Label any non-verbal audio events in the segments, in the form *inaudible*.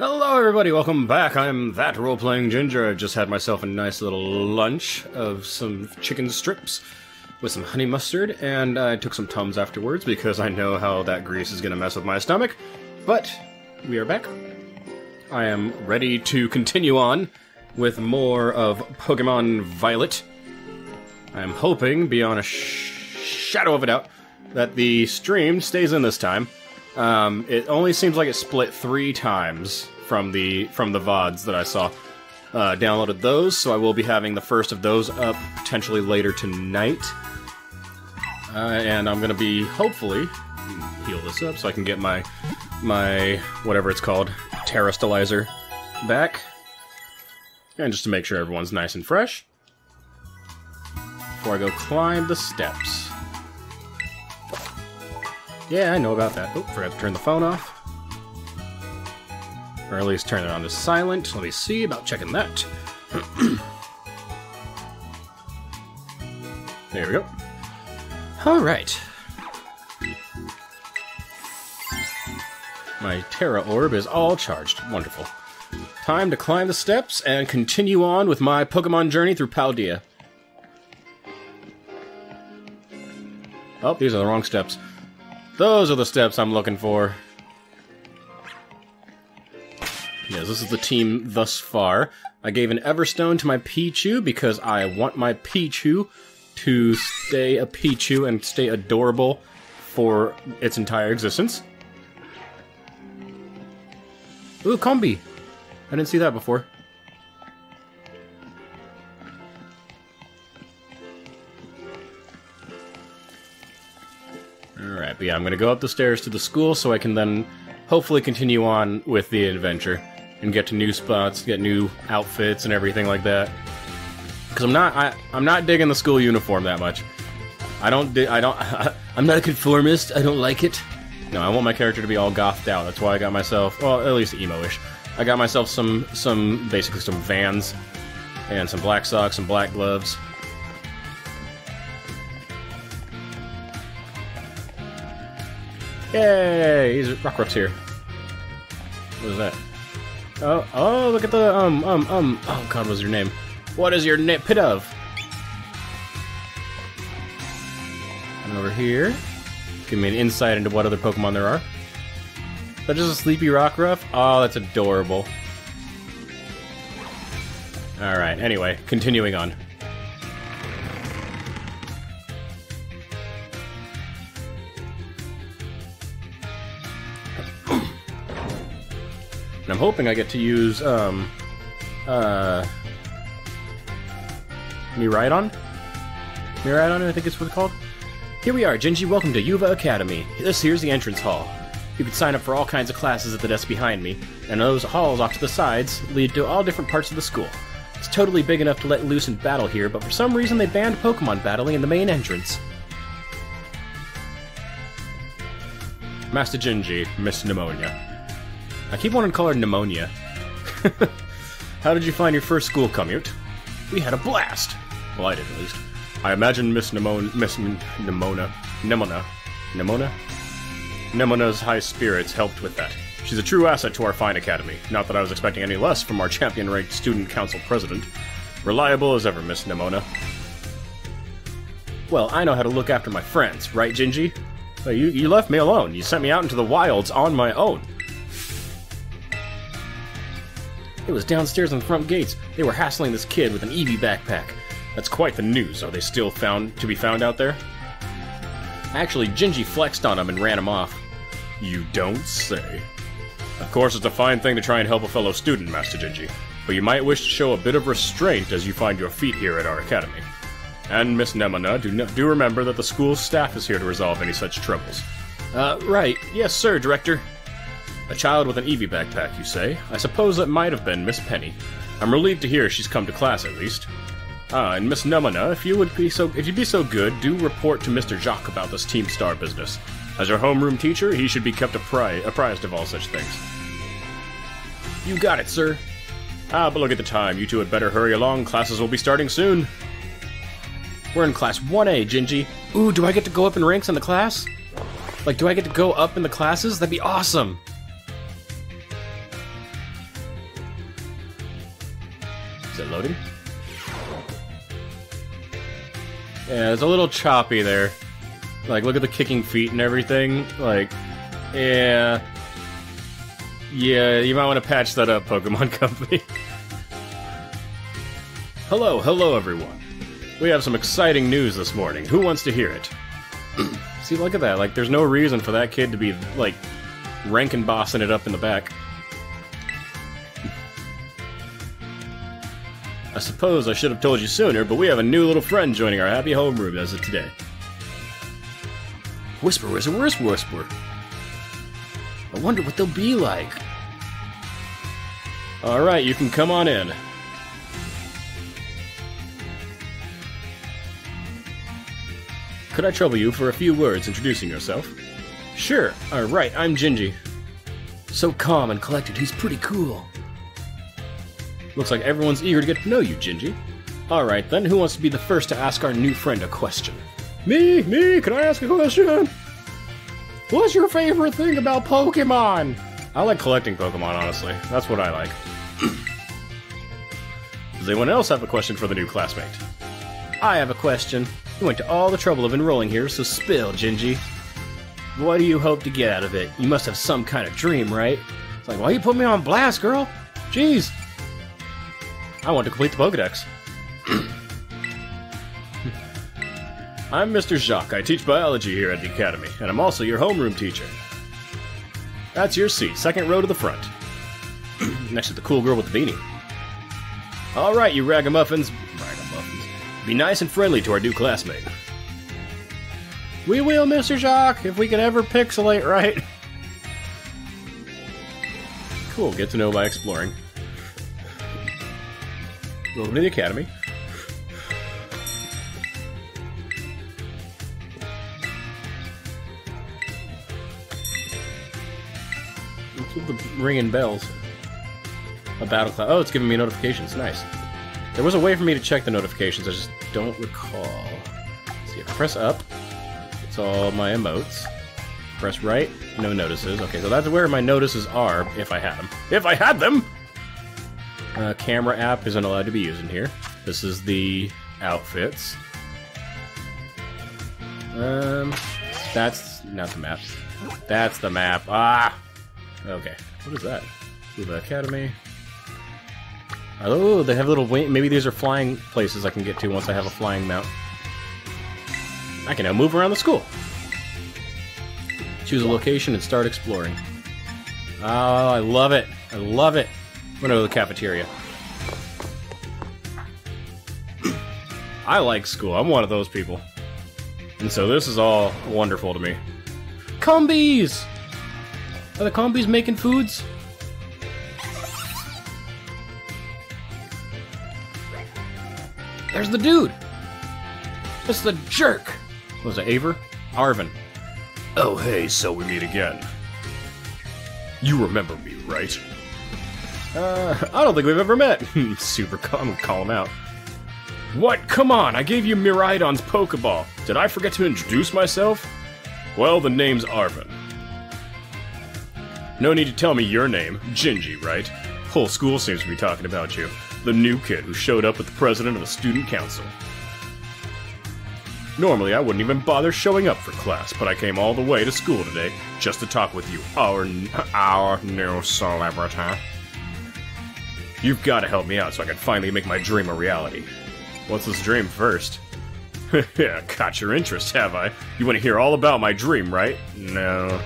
Hello, everybody. Welcome back. I'm that role-playing ginger. I just had myself a nice little lunch of some chicken strips with some honey mustard, and I took some Tums afterwards because I know how that grease is going to mess with my stomach. But we are back. I am ready to continue on with more of Pokemon Violet. I'm hoping, beyond a sh- shadow of a doubt, that the stream stays in this time. Um, it only seems like it split three times from the from the vods that I saw. Uh, downloaded those, so I will be having the first of those up potentially later tonight. Uh, and I'm gonna be hopefully heal this up so I can get my my whatever it's called Terrastalizer back, and just to make sure everyone's nice and fresh before I go climb the steps. Yeah, I know about that. Oh, forgot to turn the phone off. Or at least turn it on to silent. Let me see about checking that. *clears throat* there we go. Alright. My Tera Orb is all charged. Wonderful. Time to climb the steps and continue on with my Pokemon journey through Paldea. Oh, these are the wrong steps. Those are the steps I'm looking for. Yes, this is the team thus far. I gave an Everstone to my Pichu because I want my Pichu to stay a Pichu and stay adorable for its entire existence. Ooh, Combee! I didn't see that before. Alright, but yeah, I'm gonna go up the stairs to the school so I can then hopefully continue on with the adventure and get to new spots, get new outfits and everything like that. Because I'm not, I, I'm not digging the school uniform that much. I don't, I don't, *laughs* I'm not a conformist. I don't like it. No, I want my character to be all gothed out. That's why I got myself, well, at least emo-ish. I got myself some, some, basically some Vans and some black socks and black gloves. Yay! He's Rockruff's here. What is that? Oh, oh, look at the, um, um, um, oh god, what's your name? What is your name? Pit of? And over here, give me an insight into what other Pokemon there are. Is that just a sleepy Rockruff? Oh, that's adorable. Alright, anyway, continuing on. Hoping I get to use, um, uh, Miraidon? Miraidon, I think it's what it's called. Here we are, Gingy, welcome to Uva Academy. This here's the entrance hall. You can sign up for all kinds of classes at the desk behind me, and those halls off to the sides lead to all different parts of the school. It's totally big enough to let loose and battle here, but for some reason they banned Pokemon battling in the main entrance. Master Gingy, Miss Pneumonia. I keep wanting to call her Pneumonia. *laughs* How did you find your first school commute? We had a blast! Well, I did at least. I imagine Miss Nemona, Miss Nemona, Nemona, Nemona? Nemona's high spirits helped with that. She's a true asset to our fine academy. Not that I was expecting any less from our champion-ranked student council president. Reliable as ever, Miss Nemona. Well, I know how to look after my friends, right, Gingy? You, you left me alone. You sent me out into the wilds on my own. It was downstairs in the front gates. They were hassling this kid with an Eevee backpack. That's quite the news. Are they still found to be found out there? Actually, Gingy flexed on him and ran him off. You don't say. Of course, it's a fine thing to try and help a fellow student, Master Gingy, but you might wish to show a bit of restraint as you find your feet here at our academy. And Miss Nemona, do, do remember that the school's staff is here to resolve any such troubles. Uh, right. Yes, sir, Director. A child with an Eevee backpack, you say? I suppose that might have been Miss Penny. I'm relieved to hear she's come to class at least. Ah, and Miss Nemona, if you would be so if you'd be so good, do report to Mr. Jacq about this Team Star business. As your homeroom teacher, he should be kept appri- apprised of all such things. You got it, sir. Ah, but look at the time. You two had better hurry along. Classes will be starting soon. We're in class 1A, Gingy. Ooh, do I get to go up in ranks in the class? Like, do I get to go up in the classes? That'd be awesome. It loading? Yeah, it's a little choppy there. Like, look at the kicking feet and everything. Like, yeah. Yeah, you might want to patch that up, Pokemon *laughs* Company. hello, hello everyone. We have some exciting news this morning. Who wants to hear it? *clears throat* See, look at that. Like, there's no reason for that kid to be, like, ranking bossing it up in the back. I suppose I should have told you sooner, but we have a new little friend joining our happy homeroom as of today. Whisper, whisper, whisper, whisper. I wonder what they'll be like. Alright, you can come on in. Could I trouble you for a few words introducing yourself? Sure. Alright, I'm Gingy. So calm and collected, he's pretty cool. Looks like everyone's eager to get to know you, Gingy. Alright then, who wants to be the first to ask our new friend a question? Me, me, can I ask a question? What's your favorite thing about Pokemon? I like collecting Pokemon, honestly. That's what I like. *clears throat* Does anyone else have a question for the new classmate? I have a question. You went to all the trouble of enrolling here, so spill, Gingy. What do you hope to get out of it? You must have some kind of dream, right? It's like, why you put me on blast, girl? Jeez. I want to complete the Pokedex. I'm Mr. Jacq. I teach biology here at the Academy, and I'm also your homeroom teacher. That's your seat, second row to the front. *clears throat* Next to the cool girl with the beanie. Alright, you ragamuffins. Ragamuffins. Be nice and friendly to our new classmate. We will, Mr. Jacq, if we can ever pixelate right. *laughs* Cool, get to know by exploring. Welcome to the Academy. What's with the ringing bells? A battle cloud. Oh, it's giving me notifications. Nice. There was a way for me to check the notifications. I just don't recall. Let's see if I press up, it's all my emotes. Press right, no notices. Okay, so that's where my notices are, if I had them. If I had them! Uh, camera app isn't allowed to be used in here. This is the outfits. Um, that's not the map. That's the map. Ah! Okay. What is that? Ooh, the academy. Oh, they have little wing. Maybe these are flying places I can get to once I have a flying mount. I can now move around the school. Choose a location and start exploring. Oh, I love it. I love it. I'm gonna go to the cafeteria. I like school. I'm one of those people. And so this is all wonderful to me. Combees! Are the Combees making foods? There's the dude! It's the jerk! Was it Aver? Arven. Oh, hey, so we meet again. You remember me, right? Uh, I don't think we've ever met. *laughs* Super. I'm gonna call him out. What? Come on, I gave you Miraidon's Pokeball. Did I forget to introduce myself? Well, the name's Arven. No need to tell me your name. Gingy, right? Whole school seems to be talking about you. The new kid who showed up with the president of the student council. Normally, I wouldn't even bother showing up for class, but I came all the way to school today just to talk with you, our, our new celebrity. You've got to help me out so I can finally make my dream a reality. What's this dream first? *laughs* Yeah, Caught your interest, have I? You want to hear all about my dream, right? No.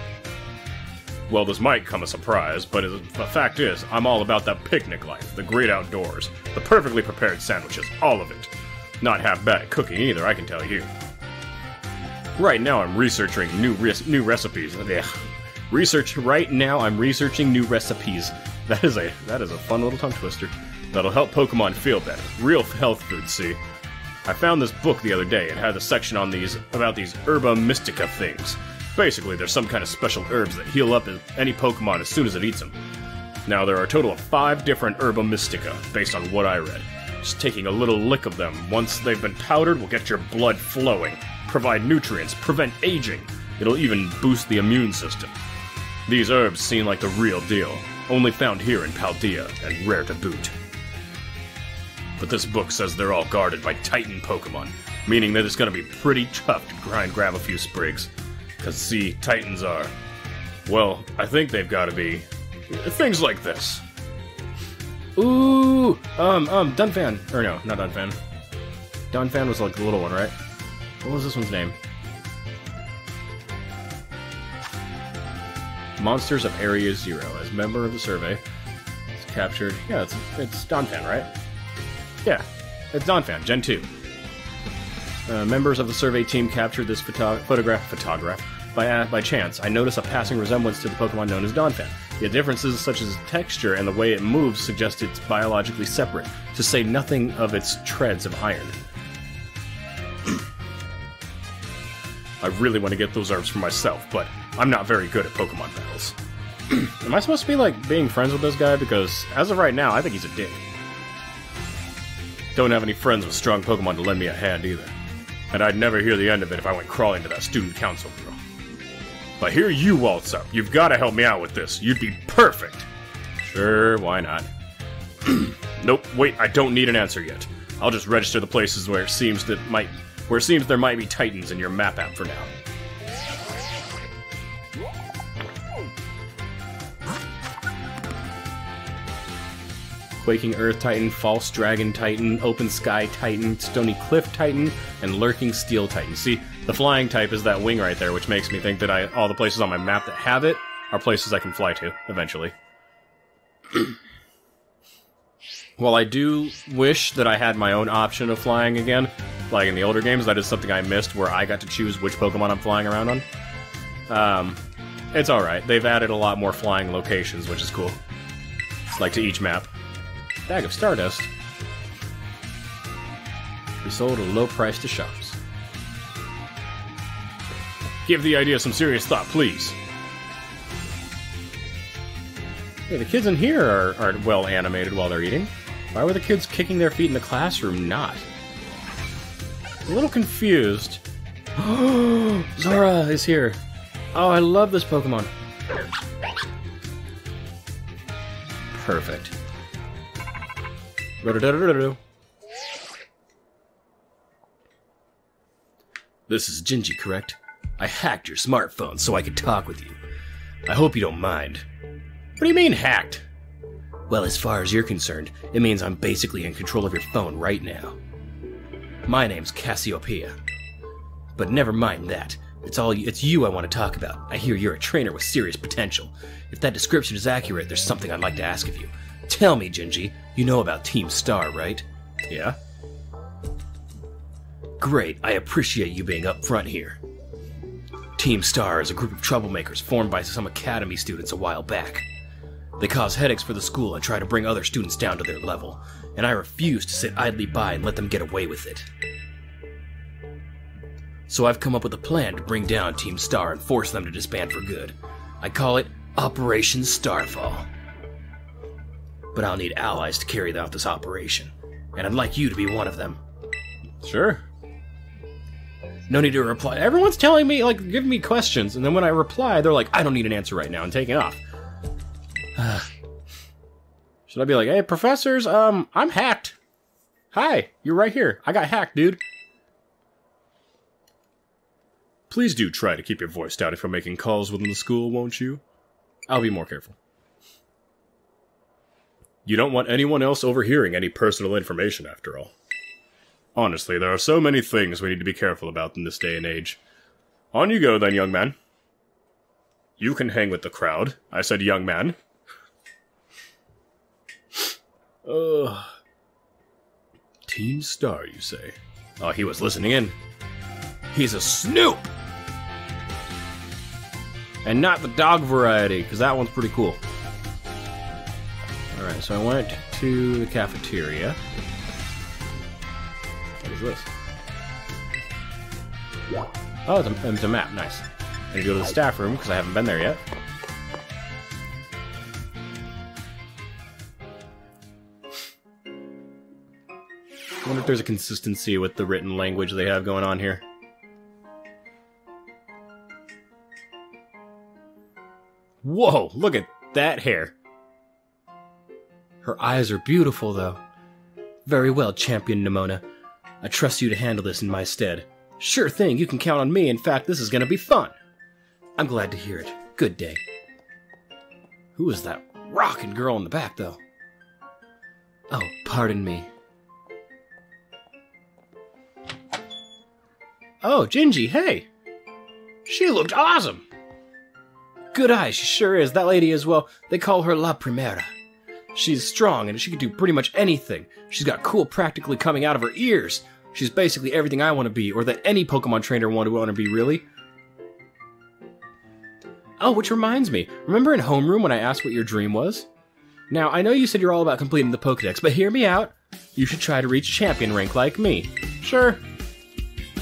Well, this might come as a surprise, but the fact is, I'm all about that picnic life, the great outdoors, the perfectly prepared sandwiches, all of it. Not half bad at cooking either, I can tell you. Right now, I'm researching new new recipes. Ugh. Research right now. I'm researching new recipes. *laughs* That is a that is a fun little tongue twister. That'll help Pokemon feel better. Real health food, see. I found this book the other day. It had a section on these about these herba mystica things. Basically, there's some kind of special herbs that heal up any Pokemon as soon as it eats them. Now, there are a total of five different herba mystica, based on what I read. Just taking a little lick of them, once they've been powdered, will get your blood flowing, provide nutrients, prevent aging. It'll even boost the immune system. These herbs seem like the real deal, only found here in Paldea, and rare to boot. but this book says they're all guarded by Titan Pokemon, meaning that it's gonna be pretty tough to grind grab a few sprigs. Cause see, Titans are. Well, I think they've gotta be. things like this. Ooh! Um, um, Donphan. Or no, not Donphan. Donphan was like the little one, right? What was this one's name? Monsters of Area Zero. As member of the survey, it's captured. Yeah, it's it's Donphan, right? Yeah, it's Donphan, Gen 2. Uh, members of the survey team captured this photo- photograph photograph by uh, by chance. I noticed a passing resemblance to the Pokemon known as Donphan. Yet differences such as texture and the way it moves suggest it's biologically separate, to say nothing of its treads of iron. *clears throat* I really want to get those herbs for myself, but I'm not very good at Pokemon battles. *clears throat* Am I supposed to be like being friends with this guy? Because as of right now, I think he's a dick. Don't have any friends with strong Pokemon to lend me a hand either. And I'd never hear the end of it if I went crawling to that student council girl. But here you waltz up. You've got to help me out with this. You'd be perfect. Sure, why not? *clears throat* nope, wait, I don't need an answer yet. I'll just register the places where it seems that might where it seems there might be titans in your map app for now. Quaking Earth Titan, False Dragon Titan, Open Sky Titan, Stony Cliff Titan, and Lurking Steel Titan. See, the flying type is that wing right there, which makes me think that I all the places on my map that have it are places I can fly to eventually. *clears throat* While I do wish that I had my own option of flying again, like in the older games, that is something I missed where I got to choose which Pokemon I'm flying around on. Um, it's alright. They've added a lot more flying locations, which is cool. It's like to each map. Bag of Stardust. Be sold at a low price to shops. Give the idea some serious thought, please. Yeah, the kids in here are, are well animated while they're eating. Why were the kids kicking their feet in the classroom not? a little confused. *gasps* Zora is here. Oh, I love this Pokemon. Perfect. This is Gingy, correct? I hacked your smartphone so I could talk with you. I hope you don't mind. What do you mean, hacked? Well, as far as you're concerned, it means I'm basically in control of your phone right now. My name's Cassiopeia. But never mind that. It's all it's you I want to talk about. I hear you're a trainer with serious potential. If that description is accurate, there's something I'd like to ask of you. Tell me, Gingy, you know about Team Star, right? Yeah. Great, I appreciate you being up front here. Team Star is a group of troublemakers formed by some academy students a while back. They cause headaches for the school and try to bring other students down to their level, and I refuse to sit idly by and let them get away with it. So I've come up with a plan to bring down Team Star and force them to disband for good. I call it Operation Starfall. But I'll need allies to carry out this operation, and I'd like you to be one of them. Sure. No need to reply. Everyone's telling me, like, giving me questions, and then when I reply, they're like, I don't need an answer right now, and taking off. *sighs* Should I be like, hey, professors, um, I'm hacked. Hi, you're right here. I got hacked, dude. Please do try to keep your voice down if you're making calls within the school, won't you? I'll be more careful. You don't want anyone else overhearing any personal information, after all. Honestly, there are so many things we need to be careful about in this day and age. On you go, then, young man. You can hang with the crowd. I said young man. Ugh. Team Star, you say? Oh, he was listening in. He's a snoop! And not the dog variety, because that one's pretty cool. Alright, so I went to the cafeteria. What is this? Oh, it's a, it's a map. Nice. I need to go to the staff room, because I haven't been there yet. I wonder if there's a consistency with the written language they have going on here. Whoa, look at that hair. Her eyes are beautiful, though. Very well, Champion Nemona. I trust you to handle this in my stead. Sure thing, you can count on me. In fact, this is gonna be fun. I'm glad to hear it. Good day. Who is that rockin' girl in the back, though? Oh, pardon me. Oh, Gingy, hey! She looked awesome! Good eye, she sure is. That lady as well. They call her La Primera. She's strong and she can do pretty much anything. She's got cool practically coming out of her ears. She's basically everything I want to be, or that any Pokemon trainer would want to be, really. Oh, which reminds me. Remember in homeroom when I asked what your dream was? Now, I know you said you're all about completing the Pokedex, but hear me out. You should try to reach champion rank like me. Sure.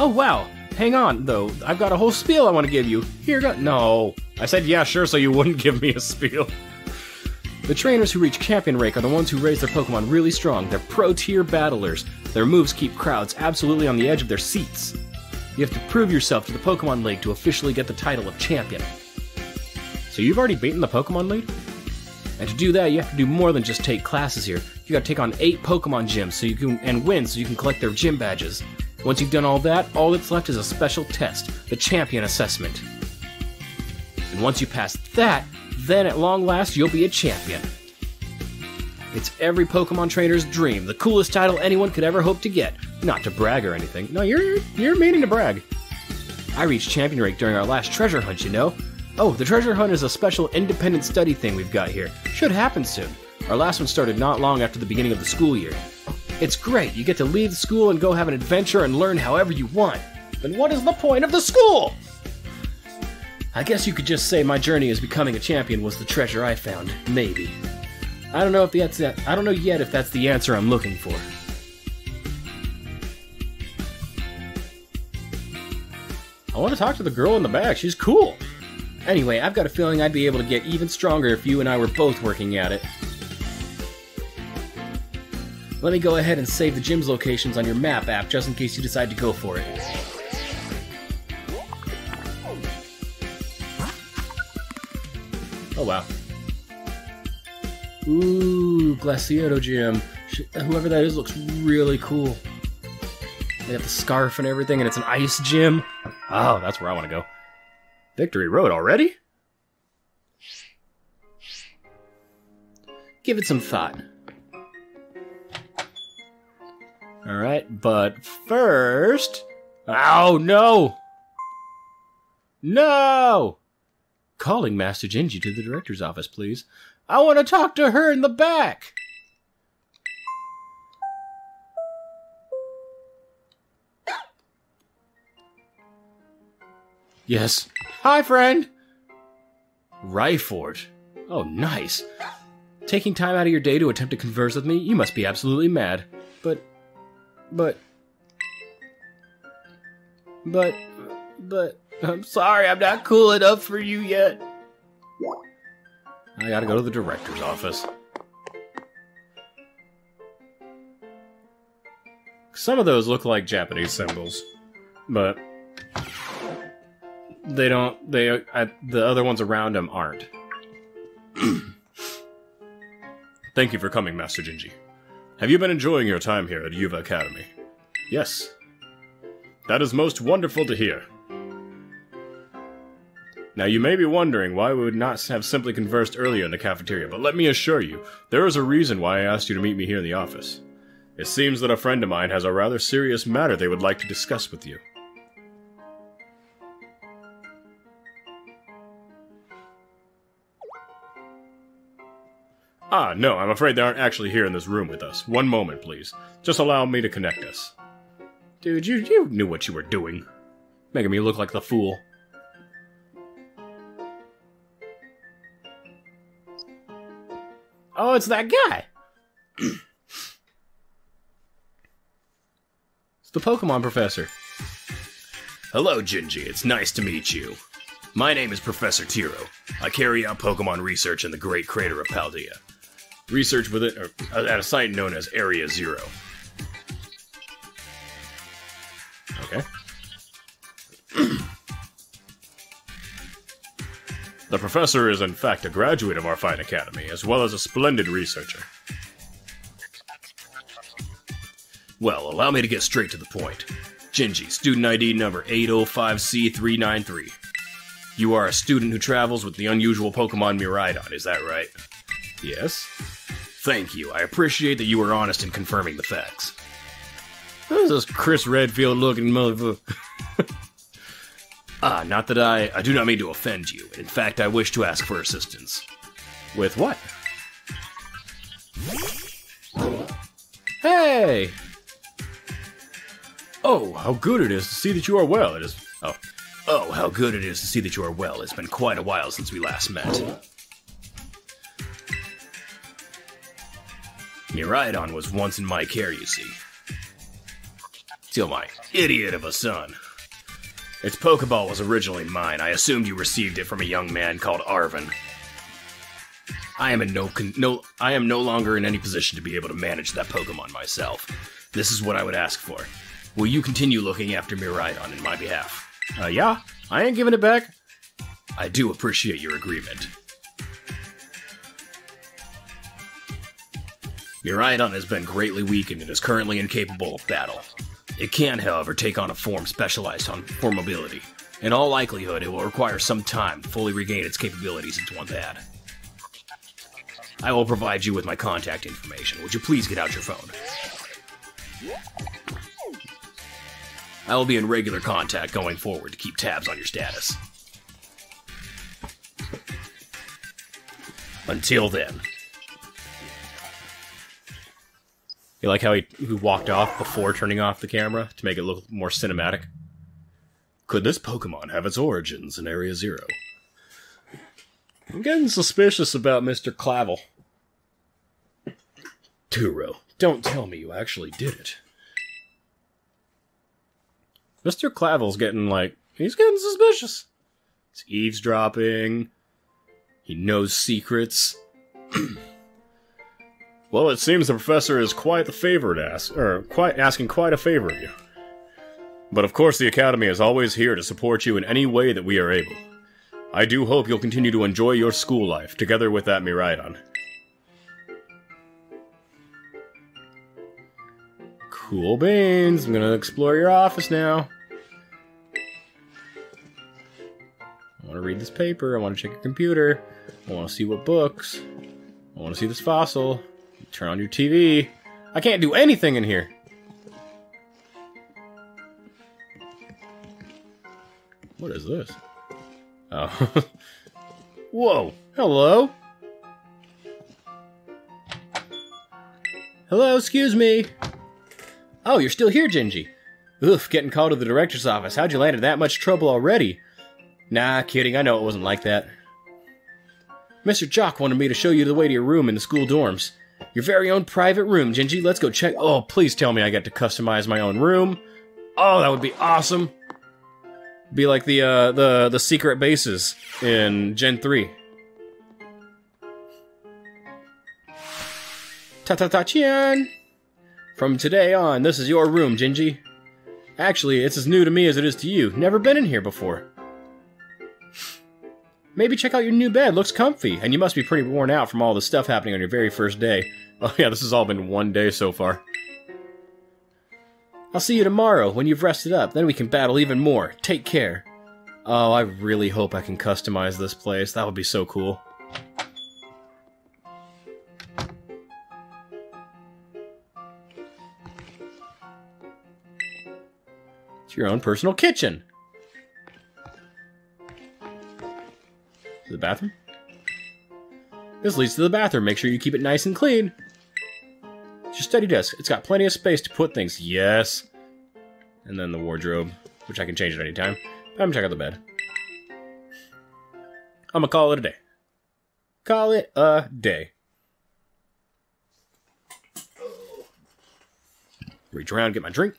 Oh, wow. Hang on, though. I've got a whole spiel I want to give you. Here go- No. I said yeah, sure, so you wouldn't *laughs* give me a spiel. The trainers who reach champion rank are the ones who raise their Pokemon really strong. They're pro tier battlers. Their moves keep crowds absolutely on the edge of their seats. You have to prove yourself to the Pokemon League to officially get the title of champion. So you've already beaten the Pokemon League? And to do that, you have to do more than just take classes here. You gotta take on eight Pokemon gyms so you can and win so you can collect their gym badges. Once you've done all that, all that's left is a special test, the champion assessment. And once you pass that, then at long last you'll be a champion. It's every Pokemon trainer's dream, the coolest title anyone could ever hope to get. Not to brag or anything. No, you're you're meaning to brag. I reached champion rank during our last treasure hunt, you know. Oh, the treasure hunt is a special independent study thing we've got here. Should happen soon. Our last one started not long after the beginning of the school year. It's great. You get to leave school and go have an adventure and learn however you want. Then what is the point of the school? I guess you could just say my journey as becoming a champion was the treasure I found. Maybe. I don't know if that's that. I don't know yet if that's the answer I'm looking for. I want to talk to the girl in the back. She's cool. Anyway, I've got a feeling I'd be able to get even stronger if you and I were both working at it. Let me go ahead and save the gym's locations on your map app just in case you decide to go for it. Oh wow. Ooh, Glaseado Gym. Whoever that is looks really cool. They got the scarf and everything, and it's an ice gym. Oh, that's where I want to go. Victory Road already? Give it some thought. Alright, but first. Oh, no! No! Calling Master Gingy to the director's office, please. I want to talk to her in the back! Yes. Hi, friend! Ryford. Oh, nice. Taking time out of your day to attempt to converse with me? You must be absolutely mad. But. But. But. But. I'm sorry, I'm not cool enough for you yet. I gotta go to the director's office. Some of those look like Japanese symbols, but they don't. They uh, the other ones around them aren't. *clears throat* Thank you for coming, Master Gingy. Have you been enjoying your time here at Uva Academy? Yes. That is most wonderful to hear. Now, you may be wondering why we would not have simply conversed earlier in the cafeteria, but let me assure you, there is a reason why I asked you to meet me here in the office. It seems that a friend of mine has a rather serious matter they would like to discuss with you. Ah, no, I'm afraid they aren't actually here in this room with us. One moment, please. Just allow me to connect us. Dude, you, you knew what you were doing. Making me look like the fool. Oh, it's that guy! it's the Pokemon Professor. Hello, Gingy. It's nice to meet you. My name is Professor Turo. I carry out Pokemon research in the Great Crater of Paldea. Research within, or, uh, at a site known as Area Zero. Okay. *clears throat* The professor is in fact a graduate of our fine academy, as well as a splendid researcher. Well, allow me to get straight to the point. Gingy, student ID number 805C393. You are a student who travels with the unusual Pokemon Miraidon, is that right? Yes. Thank you. I appreciate that you were honest in confirming the facts. Who's this Chris Redfield looking motherfucker? *laughs* ah, not that I. I do not mean to offend you. In fact, I wish to ask for assistance. With what? Hey! Oh, how good it is to see that you are well. It is. Oh. Oh, how good it is to see that you are well. It's been quite a while since we last met. Miraidon was once in my care, you see. Till my idiot of a son. Its Pokeball was originally mine. I assumed you received it from a young man called Arven. I am in no no I am no longer in any position to be able to manage that Pokemon myself. This is what I would ask for. Will you continue looking after Miraidon in my behalf? Uh, yeah, I ain't giving it back. I do appreciate your agreement. Miraidon has been greatly weakened and is currently incapable of battle. It can, however, take on a form specialized on, for mobility. In all likelihood, it will require some time to fully regain its capabilities it once had. I will provide you with my contact information. Would you please get out your phone? I will be in regular contact going forward to keep tabs on your status. Until then. You like how he, he walked off before turning off the camera to make it look more cinematic? Could this Pokemon have its origins in Area Zero? I'm getting suspicious about Mr. Clavel. Turo, don't tell me you actually did it. Mr. Clavel's getting like he's getting suspicious. He's eavesdropping. He knows secrets. *clears throat* well, it seems the professor is quite the favor to ask, or er, quite asking quite a favor of you. But of course, the Academy is always here to support you in any way that we are able. I do hope you'll continue to enjoy your school life together with that Miraidon. Cool beans. I'm gonna explore your office now. I want to read this paper. I want to check your computer. I want to see what books. I want to see this fossil. Turn on your TV. I can't do anything in here. What is this? Oh. *laughs* Whoa. Hello. Hello, excuse me. Oh, you're still here, Gingy. Oof, getting called to the director's office. How'd you land in that much trouble already? Nah, kidding. I know it wasn't like that. Mr. Jacq wanted me to show you the way to your room in the school dorms. Your very own private room, Gingy. Let's go check. Oh, please tell me I get to customize my own room. Oh, that would be awesome. Be like the uh, the the secret bases in Gen 3. Ta ta ta chian. From today on, this is your room, Gingy. Actually, it's as new to me as it is to you. Never been in here before. Maybe check out your new bed. Looks comfy, and you must be pretty worn out from all the stuff happening on your very first day. *laughs* Oh yeah, this has all been one day so far. I'll see you tomorrow when you've rested up. Then we can battle even more. Take care. Oh, I really hope I can customize this place. That would be so cool. It's your own personal kitchen. The bathroom? This leads to the bathroom. Make sure you keep it nice and clean. It's your study desk. It's got plenty of space to put things. Yes. And then the wardrobe, which I can change at any time. I'm gonna check out the bed. I'm gonna call it a day. Call it a day. Reach around, get my drink.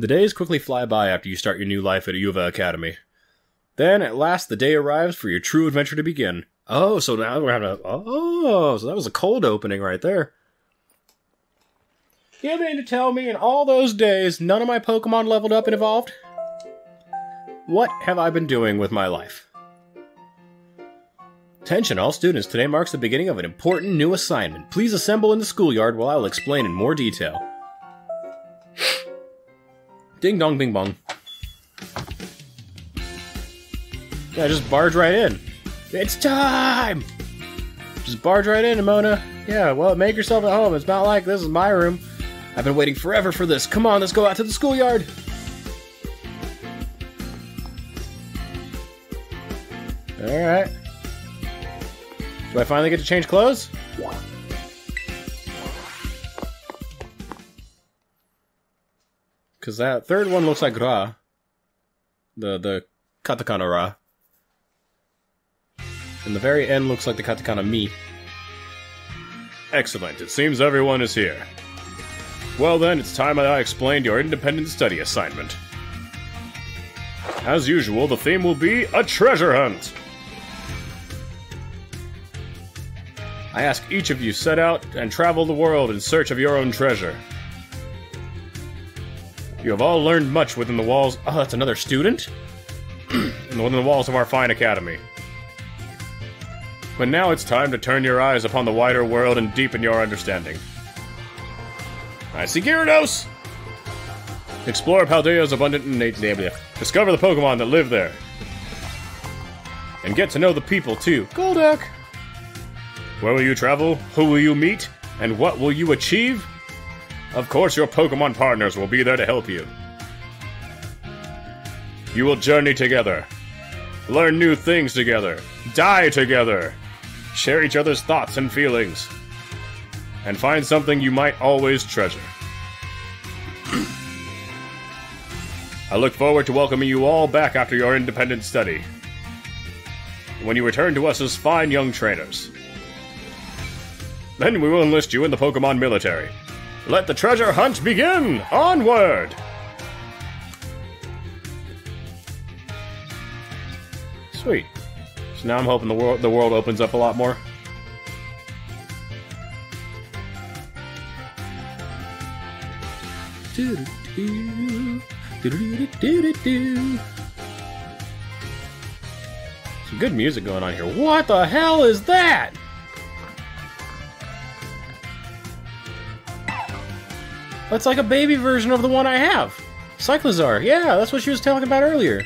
The days quickly fly by after you start your new life at Uva Academy. Then, at last, the day arrives for your true adventure to begin. Oh, so now we're having a. Oh, so that was a cold opening right there. You mean to tell me in all those days none of my Pokemon leveled up and evolved? What have I been doing with my life? Attention all students, today marks the beginning of an important new assignment. Please assemble in the schoolyard while I'll explain in more detail. Ding dong bing bong. Yeah, just barge right in. It's time! Just barge right in, Mona. Yeah, well, make yourself at home. It's not like this is my room. I've been waiting forever for this. Come on, let's go out to the schoolyard. Alright. Do I finally get to change clothes? Because that third one looks like Ra. The, the katakana Ra. And the very end looks like the katakana Mi. Excellent. It seems everyone is here. Well then, it's time that I explained your independent study assignment. As usual, the theme will be a treasure hunt. I ask each of you set out and travel the world in search of your own treasure. You have all learned much within the walls. Oh, that's another student? *clears throat* within the walls of our fine academy. But now it's time to turn your eyes upon the wider world and deepen your understanding. I see Gyarados! Explore Paldea's abundant innate Discover the Pokemon that live there. And get to know the people too. Golduck! Where will you travel? Who will you meet? And what will you achieve? Of course, your Pokemon partners will be there to help you. You will journey together, learn new things together, die together, share each other's thoughts and feelings, and find something you might always treasure. *clears throat* I look forward to welcoming you all back after your independent study. When you return to us as fine young trainers. Then we will enlist you in the Pokemon military. Let the treasure hunt begin! Onward! Sweet. So now I'm hoping the world the world opens up a lot more. Some good music going on here. What the hell is that? That's like a baby version of the one I have. Cyclizar. Yeah, that's what she was talking about earlier.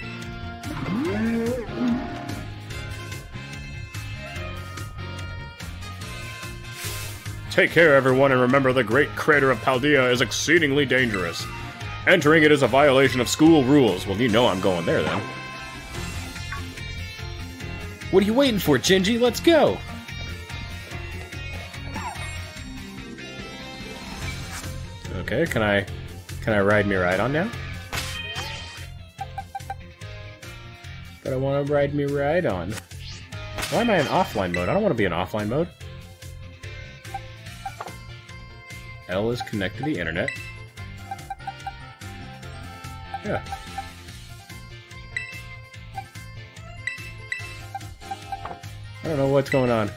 Take care, everyone, and remember the Great Crater of Paldea is exceedingly dangerous. Entering it is a violation of school rules. Well, you know I'm going there, then. What are you waiting for, Gingy? Let's go! Okay, can I... Can I ride on now? But I want to ride me ride on. Why am I in offline mode? I don't want to be in offline mode. L is connected to the internet. Yeah. I don't know what's going on.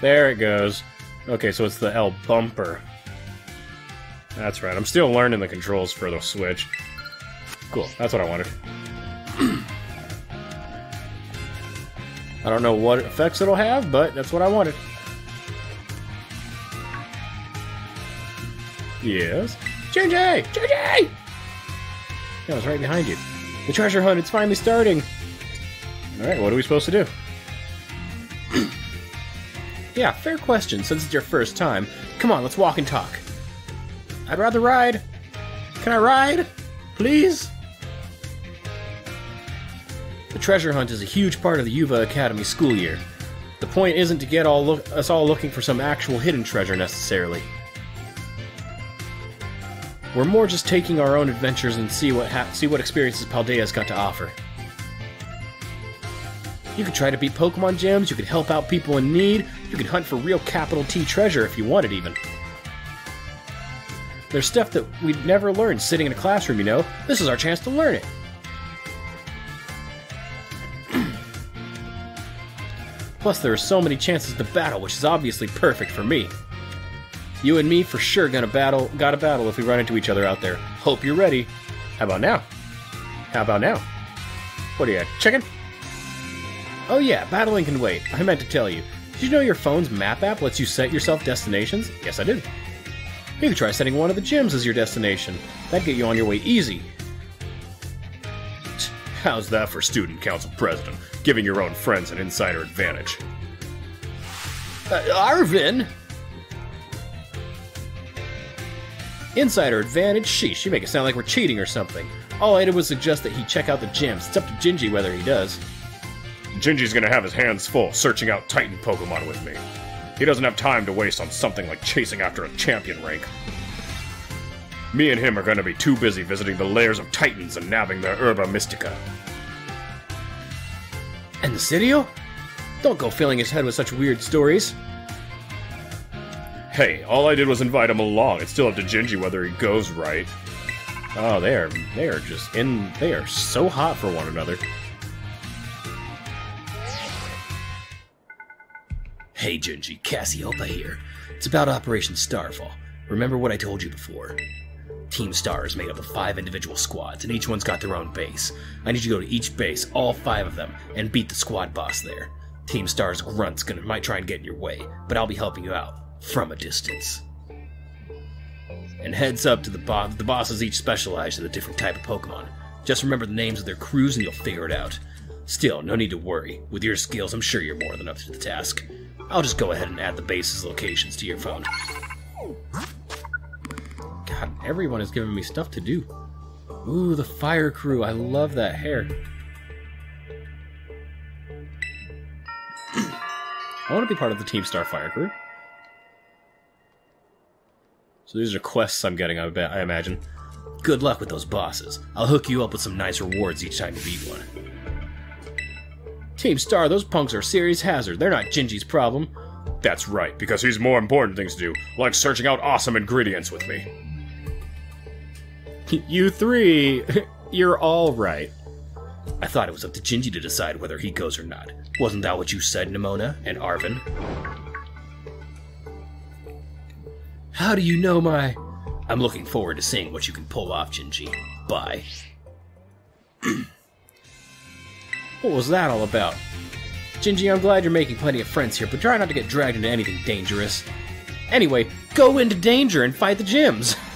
There it goes. Okay, so it's the L bumper. That's right. I'm still learning the controls for the Switch. Cool. That's what I wanted. *clears throat* I don't know what effects it'll have, but that's what I wanted. Yes. JJ! JJ! I was right behind you. The treasure hunt, it's finally starting! Alright, what are we supposed to do? Yeah, fair question, since it's your first time. Come on, let's walk and talk. I'd rather ride. Can I ride? Please? The treasure hunt is a huge part of the Uva Academy school year. The point isn't to get all us all looking for some actual hidden treasure necessarily. We're more just taking our own adventures and see what see what experiences Paldea's got to offer. You could try to beat Pokemon gyms, you could help out people in need, you could hunt for real capital T treasure if you wanted even. There's stuff that we'd never learn sitting in a classroom, you know. This is our chance to learn it. *clears throat* Plus, there are so many chances to battle, which is obviously perfect for me. You and me for sure gonna battle, gotta battle if we run into each other out there. Hope you're ready. How about now? How about now? What are you, chicken? Oh yeah, battling can wait. I meant to tell you. Did you know your phone's map app lets you set yourself destinations? Yes, I did. You could try setting one of the gyms as your destination. That'd get you on your way easy. How's that for student council president? Giving your own friends an insider advantage. Uh, Arven! Insider advantage? Sheesh, you make it sound like we're cheating or something. All I did was suggest that he check out the gyms. It's up to Gingy whether he does. Gingy's gonna have his hands full searching out Titan Pokemon with me. He doesn't have time to waste on something like chasing after a champion rank. Me and him are gonna be too busy visiting the lairs of Titans and nabbing their Herba Mystica. And the Cidio? Don't go filling his head with such weird stories. Hey, all I did was invite him along. It's still up to Gingy whether he goes right. Oh, they are they are just in they are so hot for one another. Hey Gingy, Cassiopeia here. It's about Operation Starfall. Remember what I told you before? Team Star is made up of five individual squads, and each one's got their own base. I need you to go to each base, all five of them, and beat the squad boss there. Team Star's grunt's gonna might try and get in your way, but I'll be helping you out from a distance. And heads up to the boss. The bosses each specialize in a different type of Pokemon. Just remember the names of their crews and you'll figure it out. Still, no need to worry. With your skills, I'm sure you're more than up to the task. I'll just go ahead and add the base's locations to your phone. God, everyone is giving me stuff to do. Ooh, the fire crew. I love that hair. I want to be part of the Team Star Fire crew. So these are quests I'm getting, I, I imagine. Good luck with those bosses. I'll hook you up with some nice rewards each time you beat one. Team Star, those punks are serious hazard. They're not Gingy's problem. That's right, because he's more important things to do, like searching out awesome ingredients with me. *laughs* you three, *laughs* you're all right. I thought it was up to Gingy to decide whether he goes or not. Wasn't that what you said, Nemona and Arven? How do you know my... I'm looking forward to seeing what you can pull off, Gingy. Bye. *clears throat* what was that all about? Gingy, I'm glad you're making plenty of friends here, but try not to get dragged into anything dangerous. Anyway, go into danger and fight the gyms! *laughs*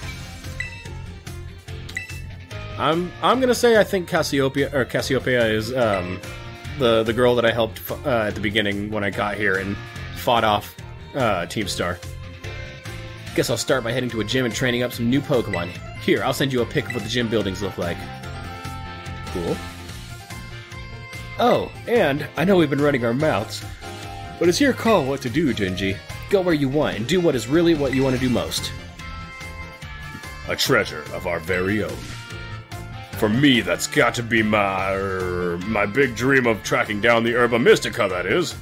I'm I'm gonna say I think Cassiopeia or Cassiopeia is um, the the girl that I helped uh, at the beginning when I got here and fought off uh, Team Star. Guess I'll start by heading to a gym and training up some new Pokemon. Here, I'll send you a pic of what the gym buildings look like. Cool. Oh, and I know we've been running our mouths, but it's your call what to do, Gingy. Go where you want and do what is really what you want to do most. A treasure of our very own. For me, that's got to be my er, my big dream of tracking down the Herba Mystica, that is.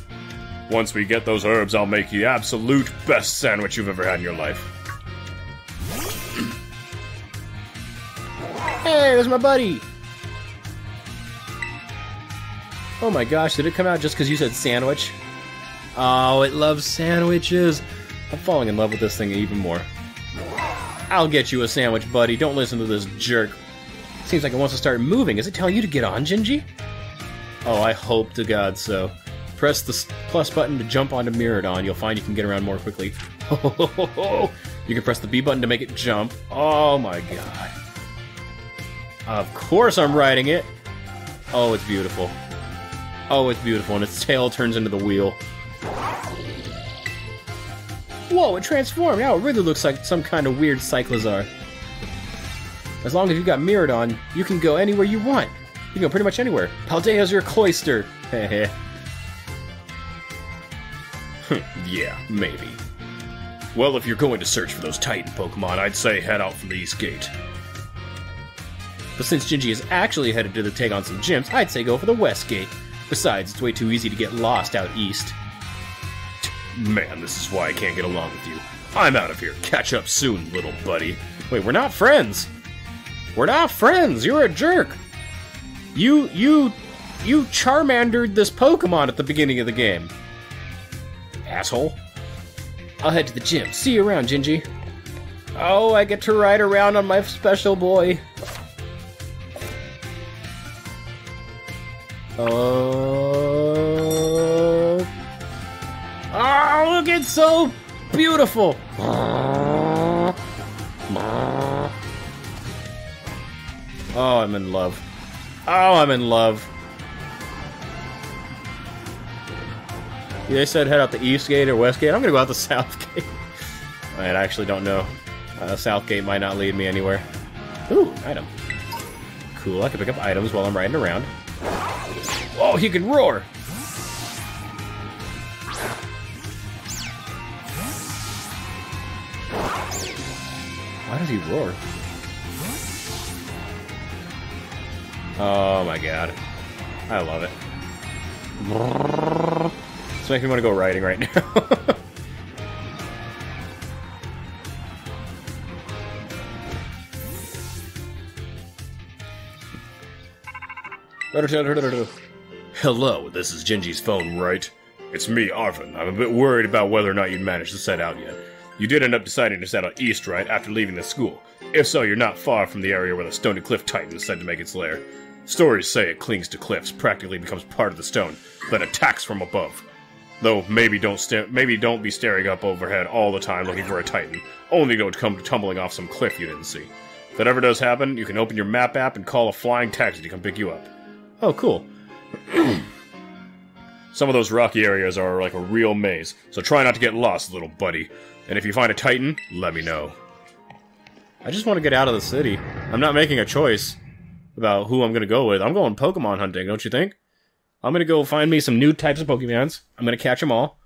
Once we get those herbs, I'll make the absolute best sandwich you've ever had in your life. hey, there's my buddy! Oh my gosh, did it come out just because you said sandwich? Oh, it loves sandwiches. I'm falling in love with this thing even more. I'll get you a sandwich, buddy. Don't listen to this jerk. Seems like it wants to start moving. Is it telling you to get on, Gingy? Oh, I hope to God so. Press the plus button to jump onto Miraidon. You'll find you can get around more quickly. *laughs* you can press the B button to make it jump. Oh my god. Of course I'm riding it. Oh, it's beautiful. Oh, it's beautiful, and its tail turns into the wheel. Whoa, it transformed! Now it really looks like some kind of weird Cyclizar. As long as you've got Miraidon, you can go anywhere you want. You can go pretty much anywhere. Paldea's your cloister. Heh *laughs* yeah, maybe. Well, if you're going to search for those Titan Pokemon, I'd say head out from the East Gate. But since Gingy is actually headed to the take on some gyms, I'd say go for the West Gate. Besides, it's way too easy to get lost out east. Man, this is why I can't get along with you. I'm out of here. Catch up soon, little buddy. Wait, we're not friends. We're not friends. You're a jerk. You, you, you Charmandered this Pokemon at the beginning of the game. Asshole. I'll head to the gym. See you around, Gingy. Oh, I get to ride around on my special boy. Oh. Oh, look, it's so beautiful. Oh, I'm in love. Oh, I'm in love. They said head out the east gate or west gate. I'm gonna go out the *laughs* south gate. I actually don't know. Uh, south gate might not lead me anywhere. Ooh, item. Cool, I can pick up items while I'm riding around. Oh, he can roar! Why does he roar? Oh my god. I love it. It's making me want to go riding right now. *laughs* Hello, this is Gingy's phone, right? It's me, Arven. I'm a bit worried about whether or not you managed to set out yet. You did end up deciding to set out east, right, after leaving the school. If so, you're not far from the area where the Stony Cliff Titan is said to make its lair. Stories say it clings to cliffs, practically becomes part of the stone, then attacks from above. Though maybe don't maybe don't be staring up overhead all the time looking for a titan, only to come tumbling off some cliff you didn't see. If that ever does happen, you can open your map app and call a flying taxi to come pick you up. Oh, cool. *clears throat* Some of those rocky areas are like a real maze, so try not to get lost, little buddy. And if you find a Titan, let me know. I just want to get out of the city. I'm not making a choice about who I'm going to go with. I'm going Pokemon hunting, don't you think? I'm going to go find me some new types of Pokemons. I'm going to catch them all.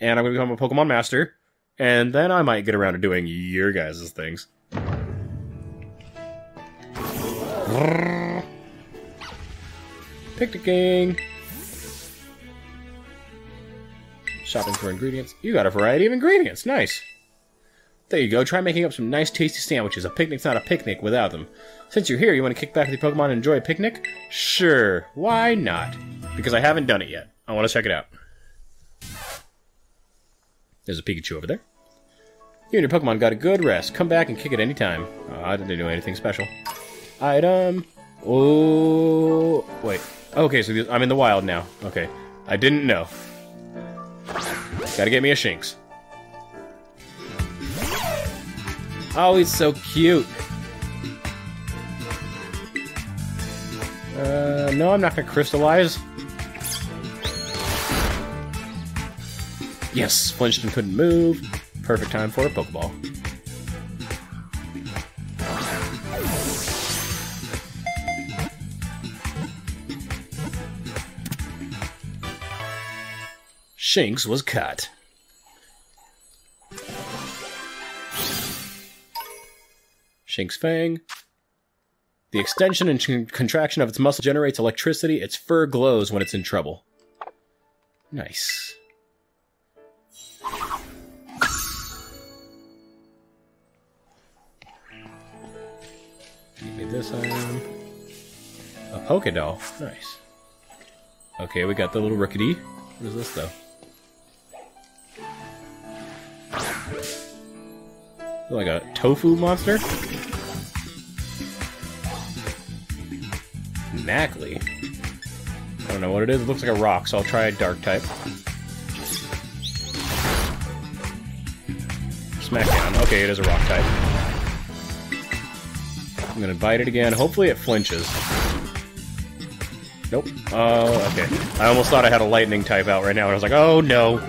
And I'm going to become a Pokemon Master. And then I might get around to doing your guys' things. Picnicking. Shopping for ingredients. You got a variety of ingredients. Nice. There you go. Try making up some nice, tasty sandwiches. A picnic's not a picnic without them. Since you're here, you want to kick back with your Pokemon and enjoy a picnic? Sure. Why not? Because I haven't done it yet. I want to check it out. There's a Pikachu over there. You and your Pokemon got a good rest. Come back and kick it anytime. Oh, I didn't do anything special. Item. Oh, wait. Okay, so I'm in the wild now. Okay. I didn't know. Gotta get me a Shinx. Oh, he's so cute. Uh, no, I'm not gonna crystallize. Yes, and couldn't move. Perfect time for a Pokeball. Shinx was cut. Shinx Fang. The extension and con contraction of its muscle generates electricity. Its fur glows when it's in trouble. Nice. Give me this item. A Pokédoll. Nice. Okay, we got the little Rookidee. What is this, though? Like a tofu monster? Nacli. I don't know what it is. It looks like a rock, so I'll try a dark type. Smackdown. Okay, it is a rock type. I'm gonna bite it again. Hopefully it flinches. Nope. Oh, okay. I almost thought I had a lightning type out right now, and I was like, oh no.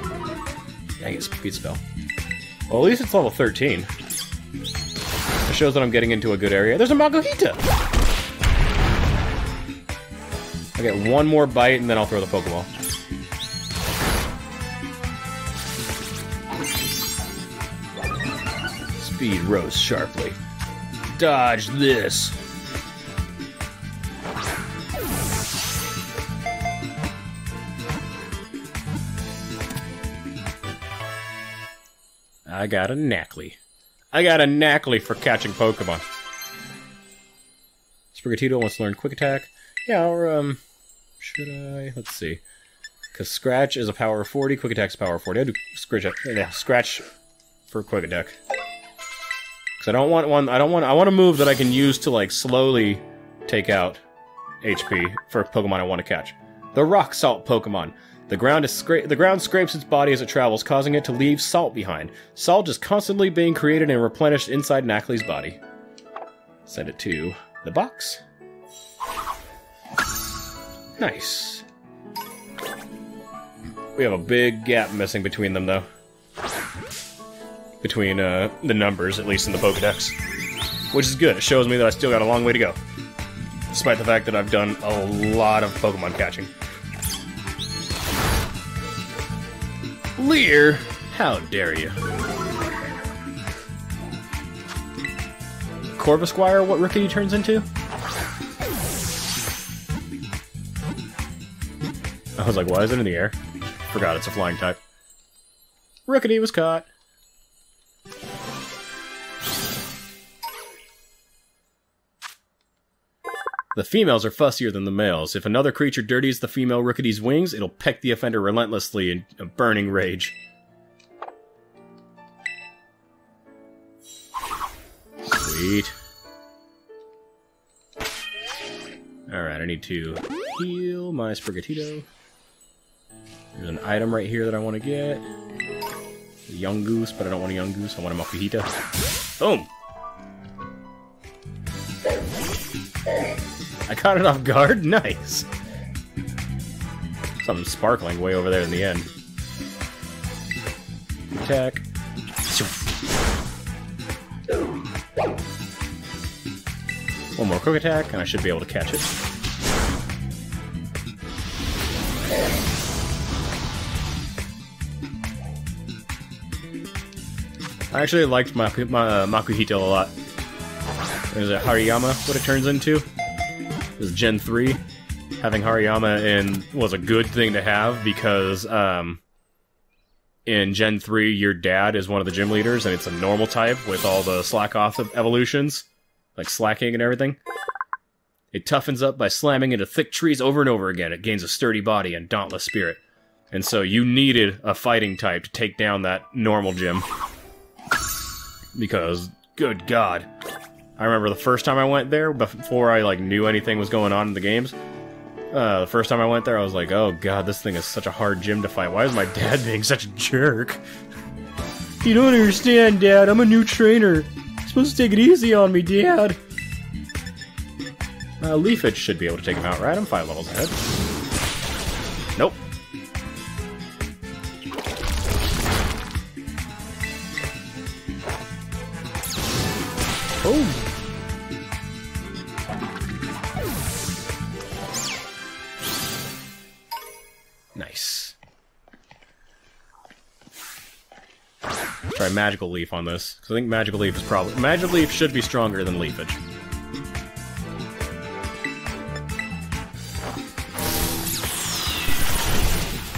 Dang it, speed spell. Well, at least it's level 13. Shows that I'm getting into a good area. There's a Makuhita! I get one more bite, and then I'll throw the Pokeball. Speed rose sharply. Dodge this! I got a Nacli. I got a Nacli for catching Pokemon. Sprigatito wants to learn Quick Attack. Yeah, or, um... Should I? Let's see. Because Scratch is a power of 40, Quick Attack's power of 40. I do Scratch, yeah, Scratch for Quick Attack. Because I don't want one... I don't want... I want a move that I can use to, like, slowly take out HP for Pokemon I want to catch. The rock salt Pokemon. The ground, is scra- the ground scrapes its body as it travels, causing it to leave salt behind. Salt is constantly being created and replenished inside Nacli's body. Send it to the box. Nice. We have a big gap missing between them, though. Between uh, the numbers, at least in the Pokedex. Which is good. It shows me that I still got a long way to go. Despite the fact that I've done a lot of Pokemon catching. Leer, how dare you? Corvisquire, what Rookidee turns into? I was like, why is it in the air? Forgot it's a flying type. Rookidee was caught. The females are fussier than the males. If another creature dirties the female Rookidee's wings, it'll peck the offender relentlessly in a burning rage. Sweet. Alright, I need to heal my Sprigatito. There's an item right here that I want to get. A young goose, but I don't want a young goose. I want a Makuhita. Boom! I caught it off guard? *laughs* Nice! Something sparkling way over there in the end. Attack. One more quick attack, and I should be able to catch it. I actually liked Maku, Ma, uh, Makuhito a lot. There's a Hariyama, what it turns into. Is Gen 3. Having Hariyama in was a good thing to have because um, in Gen 3, your dad is one of the gym leaders, and it's a normal type with all the Slakoth of evolutions, like Slaking and everything. It toughens up by slamming into thick trees over and over again. It gains a sturdy body and dauntless spirit. And so you needed a fighting type to take down that normal gym. Because, good god. I remember the first time I went there, before I like knew anything was going on in the games. Uh, the first time I went there, I was like, "Oh god, this thing is such a hard gym to fight. Why is my *laughs* dad being such a jerk?" You don't understand, Dad. I'm a new trainer. You're supposed to take it easy on me, Dad. Uh, Leafage should be able to take him out, right? I'm five levels ahead. Nope. Oh. Nice. Try Magical Leaf on this, because I think Magical Leaf is probably... Magical Leaf should be stronger than Leafage.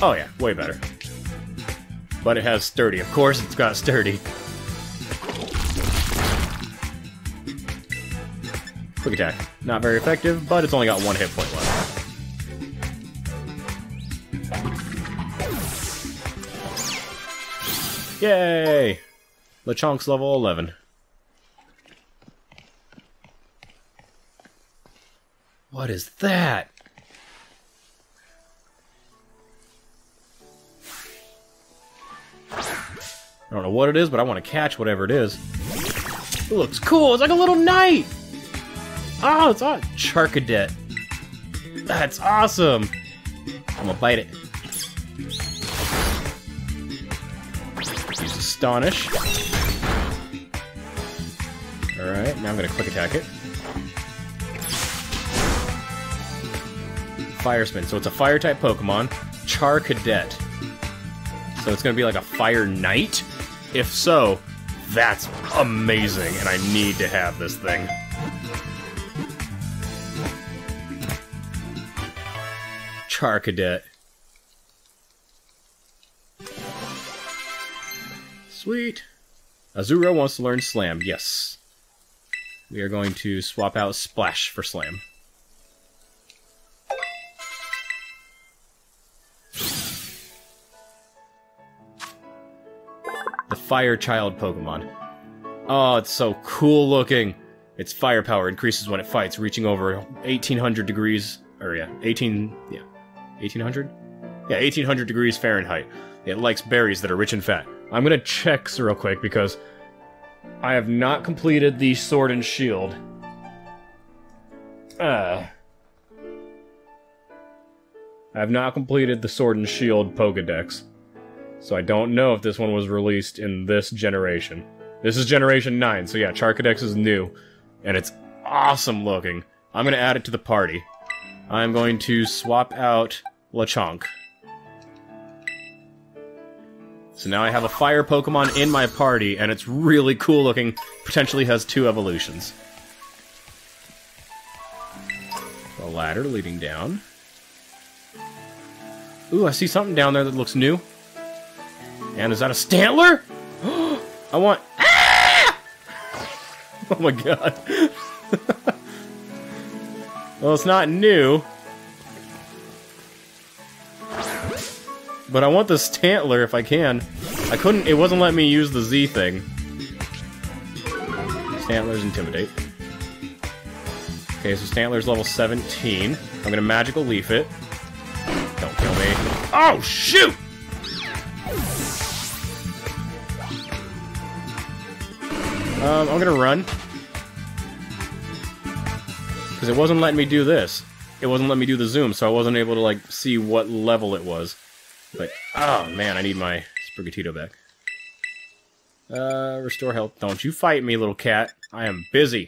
Oh yeah, way better. But it has Sturdy. Of course it's got Sturdy. Quick attack. Not very effective, but it's only got one hit point left. Yay! Lechonk's level 11. What is that? I don't know what it is, but I want to catch whatever it is. It looks cool. It's like a little knight. Oh, it's on Charcadet. That's awesome. I'm gonna bite it. Astonish. Alright, now I'm gonna quick attack it. Fire Spin. So it's a fire type Pokemon. Charcadet. So it's gonna be like a fire knight? If so, that's amazing, and I need to have this thing. Charcadet. Sweet. Azurill wants to learn Slam. Yes. We are going to swap out Splash for Slam. The Fire Child Pokemon. Oh, it's so cool looking. Its firepower increases when it fights, reaching over 1800 degrees, or yeah, 18, yeah, 1800? Yeah, 1800 degrees Fahrenheit. It likes berries that are rich in fat. I'm gonna check real quick because I have not completed the sword and shield. Uh, I have not completed the sword and shield Pokedex. So I don't know if this one was released in this generation. This is generation 9, so yeah, Charcadet is new. And it's awesome looking. I'm gonna add it to the party. I'm going to swap out Lechonk. So now I have a fire Pokemon in my party, and it's really cool looking. Potentially has two evolutions. A ladder leading down. Ooh, I see something down there that looks new. And is that a Stantler? *gasps* I want... Ah! *laughs* Oh my god. *laughs* well, it's not new. But I want the Stantler if I can. I couldn't, it wasn't letting me use the Z thing. Stantler's Intimidate. Okay, so Stantler's level 17. I'm gonna Magical Leaf it. Don't kill me. Oh, shoot! Um, I'm gonna run. Because it wasn't letting me do this. It wasn't letting me do the zoom, so I wasn't able to, like, see what level it was. But, oh man, I need my Sprigatito back. Uh, restore health. Don't you fight me, little cat. I am busy.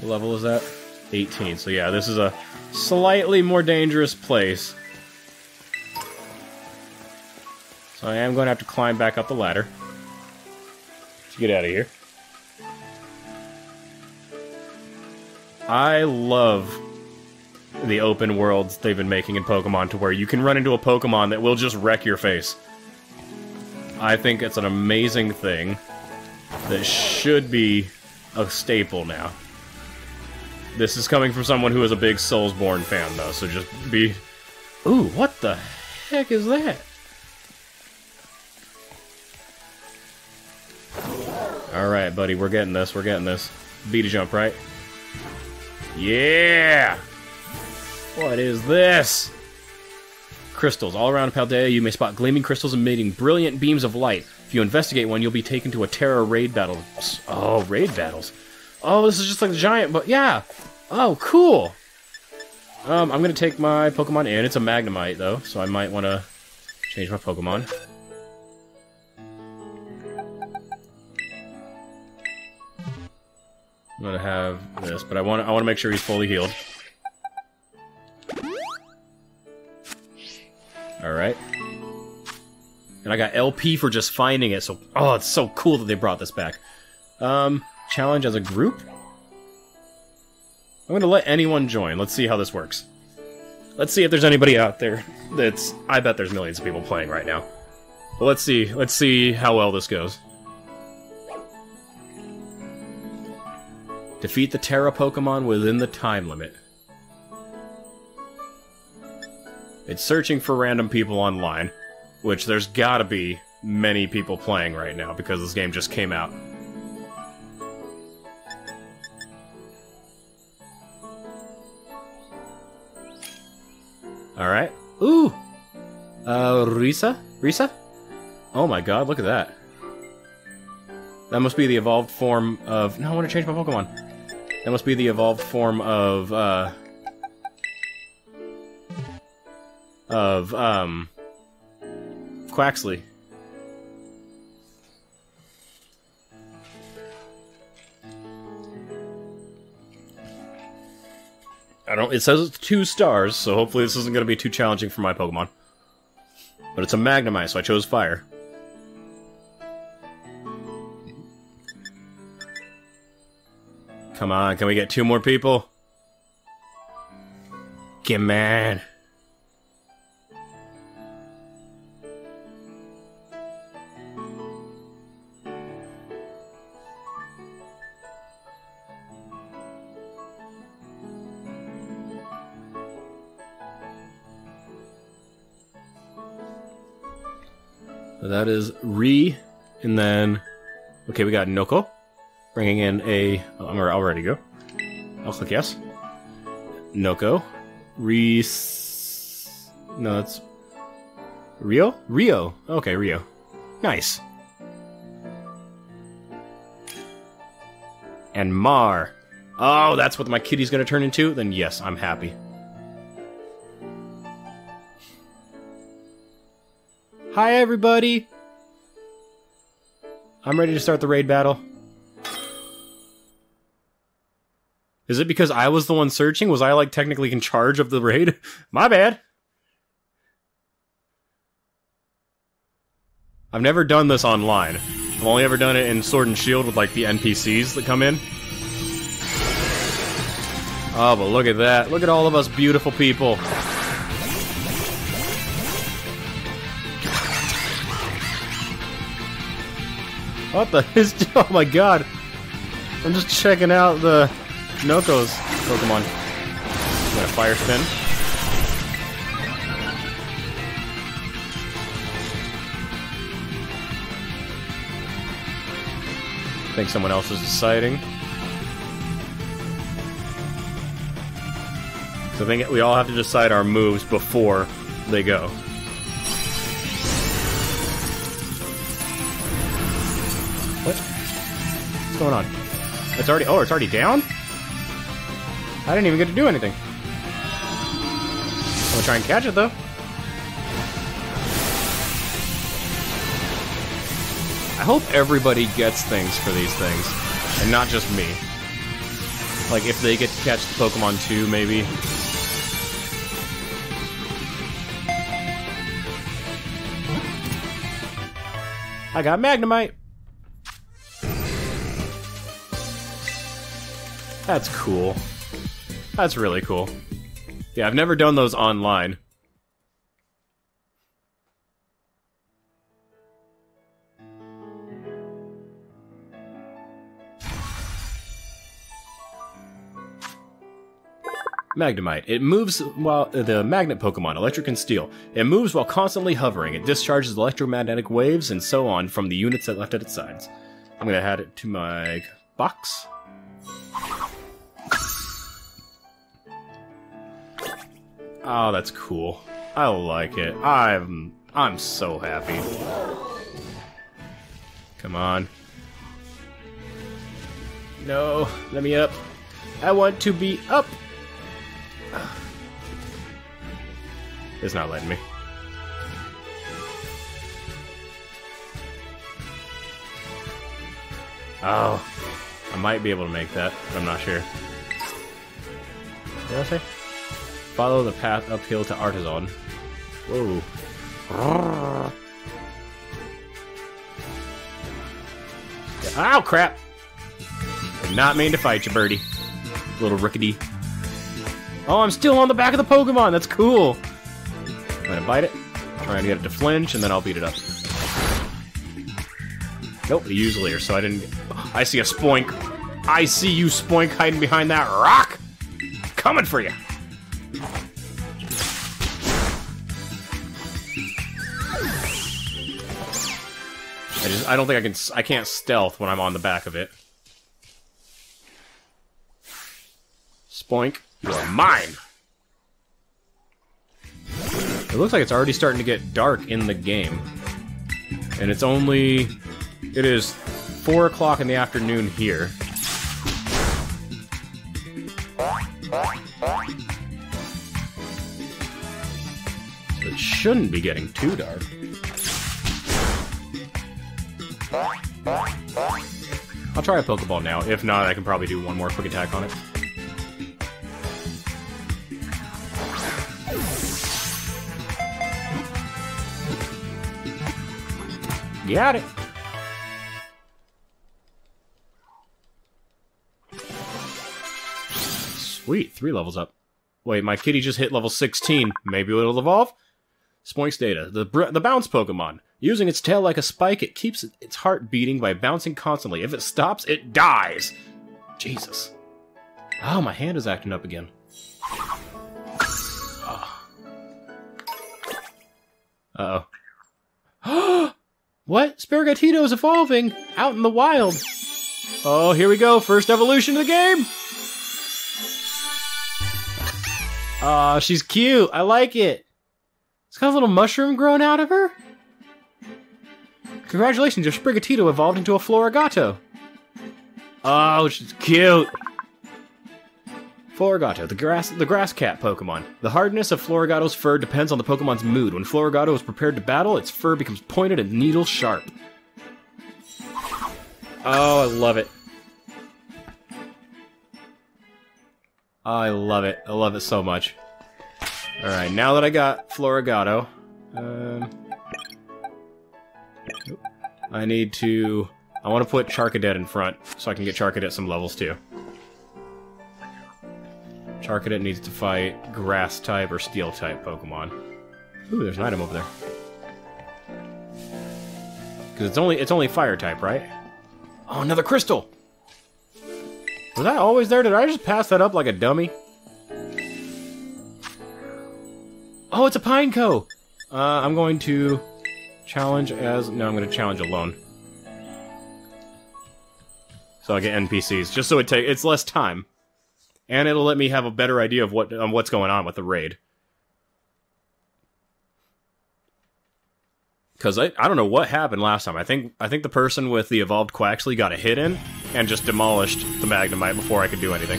What level is that? 18. So yeah, this is a slightly more dangerous place. So I am going to have to climb back up the ladder to get out of here. I love the open worlds they've been making in Pokemon to where you can run into a Pokemon that will just wreck your face. I think it's an amazing thing that should be a staple now. This is coming from someone who is a big Soulsborne fan, though, so just be... Ooh, what the heck is that? Alright, buddy, we're getting this, we're getting this. Beat a jump, right? Yeah! What is this? Crystals. All around Paldea, you may spot gleaming crystals emitting brilliant beams of light. If you investigate one, you'll be taken to a Tera raid battle. Oh, raid battles. Oh, this is just like the giant, but yeah. Oh, cool. Um, I'm gonna take my Pokemon in. It's a Magnemite, though, so I might want to change my Pokemon. I'm gonna have this, but I want I want to make sure he's fully healed. All right. And I got LP for just finding it, so oh, it's so cool that they brought this back. Um, challenge as a group. I'm gonna let anyone join. Let's see how this works. Let's see if there's anybody out there that's. I bet there's millions of people playing right now. But let's see. Let's see how well this goes. Defeat the Tera Pokemon within the time limit. It's searching for random people online, which there's gotta be many people playing right now because this game just came out. Alright. Ooh! Uh, Risa? Risa? Oh my god, look at that. That must be the evolved form of... No, I want to change my Pokemon. That must be the evolved form of, uh... Of, um... Quaxly. I don't. It says it's two stars, so hopefully this isn't going to be too challenging for my Pokemon. But it's a Magnemite, so I chose Fire. Come on, can we get two more people? Get man. That is Re, and then okay, we got Noko, bringing in a. I'm all ready to go. I'll click yes. Noko, Re. No, that's Rio. Rio. Okay, Rio. Nice. And Mar. Oh, that's what my kitty's gonna turn into? Then yes, I'm happy. Hi, everybody! I'm ready to start the raid battle. Is it because I was the one searching? Was I, like, technically in charge of the raid? *laughs* My bad! I've never done this online. I've only ever done it in Sword and Shield with, like, the NPCs that come in. Oh, but look at that. Look at all of us beautiful people. What the *laughs* is? Oh my god! I'm just checking out the Noko's Pokemon. I'm gonna fire spin. I think someone else is deciding. So I think we all have to decide our moves before they go. What? What's going on? It's already- oh, it's already down? I didn't even get to do anything. I'm gonna try and catch it, though. I hope everybody gets things for these things, and not just me. Like, if they get to catch the Pokemon too, maybe. I got Magnemite! That's cool. That's really cool. Yeah, I've never done those online. Magnemite. It moves while uh, the magnet Pokemon, Electric and Steel. It moves while constantly hovering. It discharges electromagnetic waves and so on from the units that left at its sides. I'm gonna add it to my box. Oh, that's cool. I like it. I'm I'm so happy. Come on. No, let me up. I want to be up. It's not letting me. Oh, I might be able to make that, but I'm not sure. Did I say? Follow the path uphill to Artazon. Whoa. Ow, crap! Did not mean to fight you, birdie. Little rickety. Oh, I'm still on the back of the Pokemon! That's cool! I'm gonna bite it, trying to get it to flinch, and then I'll beat it up. Nope, they use Leer, so I didn't... I see a Spoink. I see you, Spoink, hiding behind that rock! Coming for you! I don't think I can I can't stealth when I'm on the back of it. Spoink, you are mine. It looks like it's already starting to get dark in the game. And it's only it is four o'clock in the afternoon here. So it shouldn't be getting too dark. I'll try a Pokeball now. If not, I can probably do one more quick attack on it. Got it! Sweet, three levels up. Wait, my kitty just hit level 16. Maybe it'll evolve? Spoink's data. The, the bounce Pokemon. Using its tail like a spike, it keeps its heart beating by bouncing constantly. If it stops, it dies. Jesus. Oh, my hand is acting up again. Uh oh. *gasps* What? Sprigatito's evolving out in the wild. Oh, here we go. First evolution of the game. Aw, she's cute. I like it. It's got a little mushroom growing out of her. Congratulations, your Sprigatito evolved into a Floragato. Oh, she's cute. Floragato, the grass the grass cat Pokemon. The hardness of Floragato's fur depends on the Pokemon's mood. When Floragato is prepared to battle, its fur becomes pointed and needle sharp. Oh, I love it. I love it. I love it so much. Alright, now that I got Floragato, um, I need to... I want to put Charcadet in front, so I can get Charcadet some levels too. Charcadet needs to fight Grass type or Steel type Pokemon. Ooh, there's an item over there. Because it's only it's only Fire type, right? Oh, another crystal! Was that always there? Did I just pass that up like a dummy? Oh, it's a Pineco! Uh, I'm going to challenge as... No, I'm going to challenge alone. So I get NPCs, just so it takes... It's less time. And it'll let me have a better idea of what what's going on with the raid. Because I, I don't know what happened last time. I think I think the person with the evolved Quaxly got a hit in and just demolished the Magnemite before I could do anything.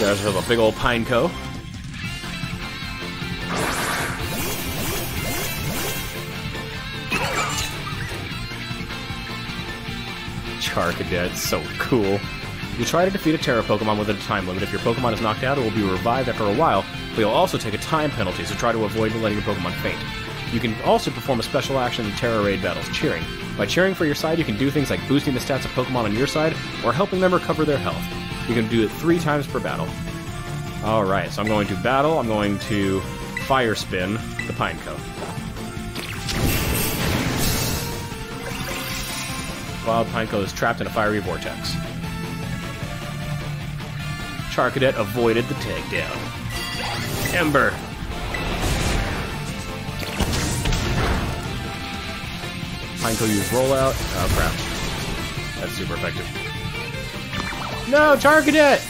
There's a big old Pineco. Charcadet, so cool. You try to defeat a Tera Pokemon within a time limit. If your Pokemon is knocked out, it will be revived after a while, but you'll also take a time penalty, so try to avoid letting your Pokemon faint. You can also perform a special action in Tera Raid battles, cheering. By cheering for your side, you can do things like boosting the stats of Pokemon on your side, or helping them recover their health. You can do it three times per battle. Alright, so I'm going to battle, I'm going to Fire Spin the Pineco. Wild Pineco is trapped in a fiery vortex. Charcadet avoided the takedown. Ember. Pineco used rollout. Oh crap. That's super effective. No, Charcadet!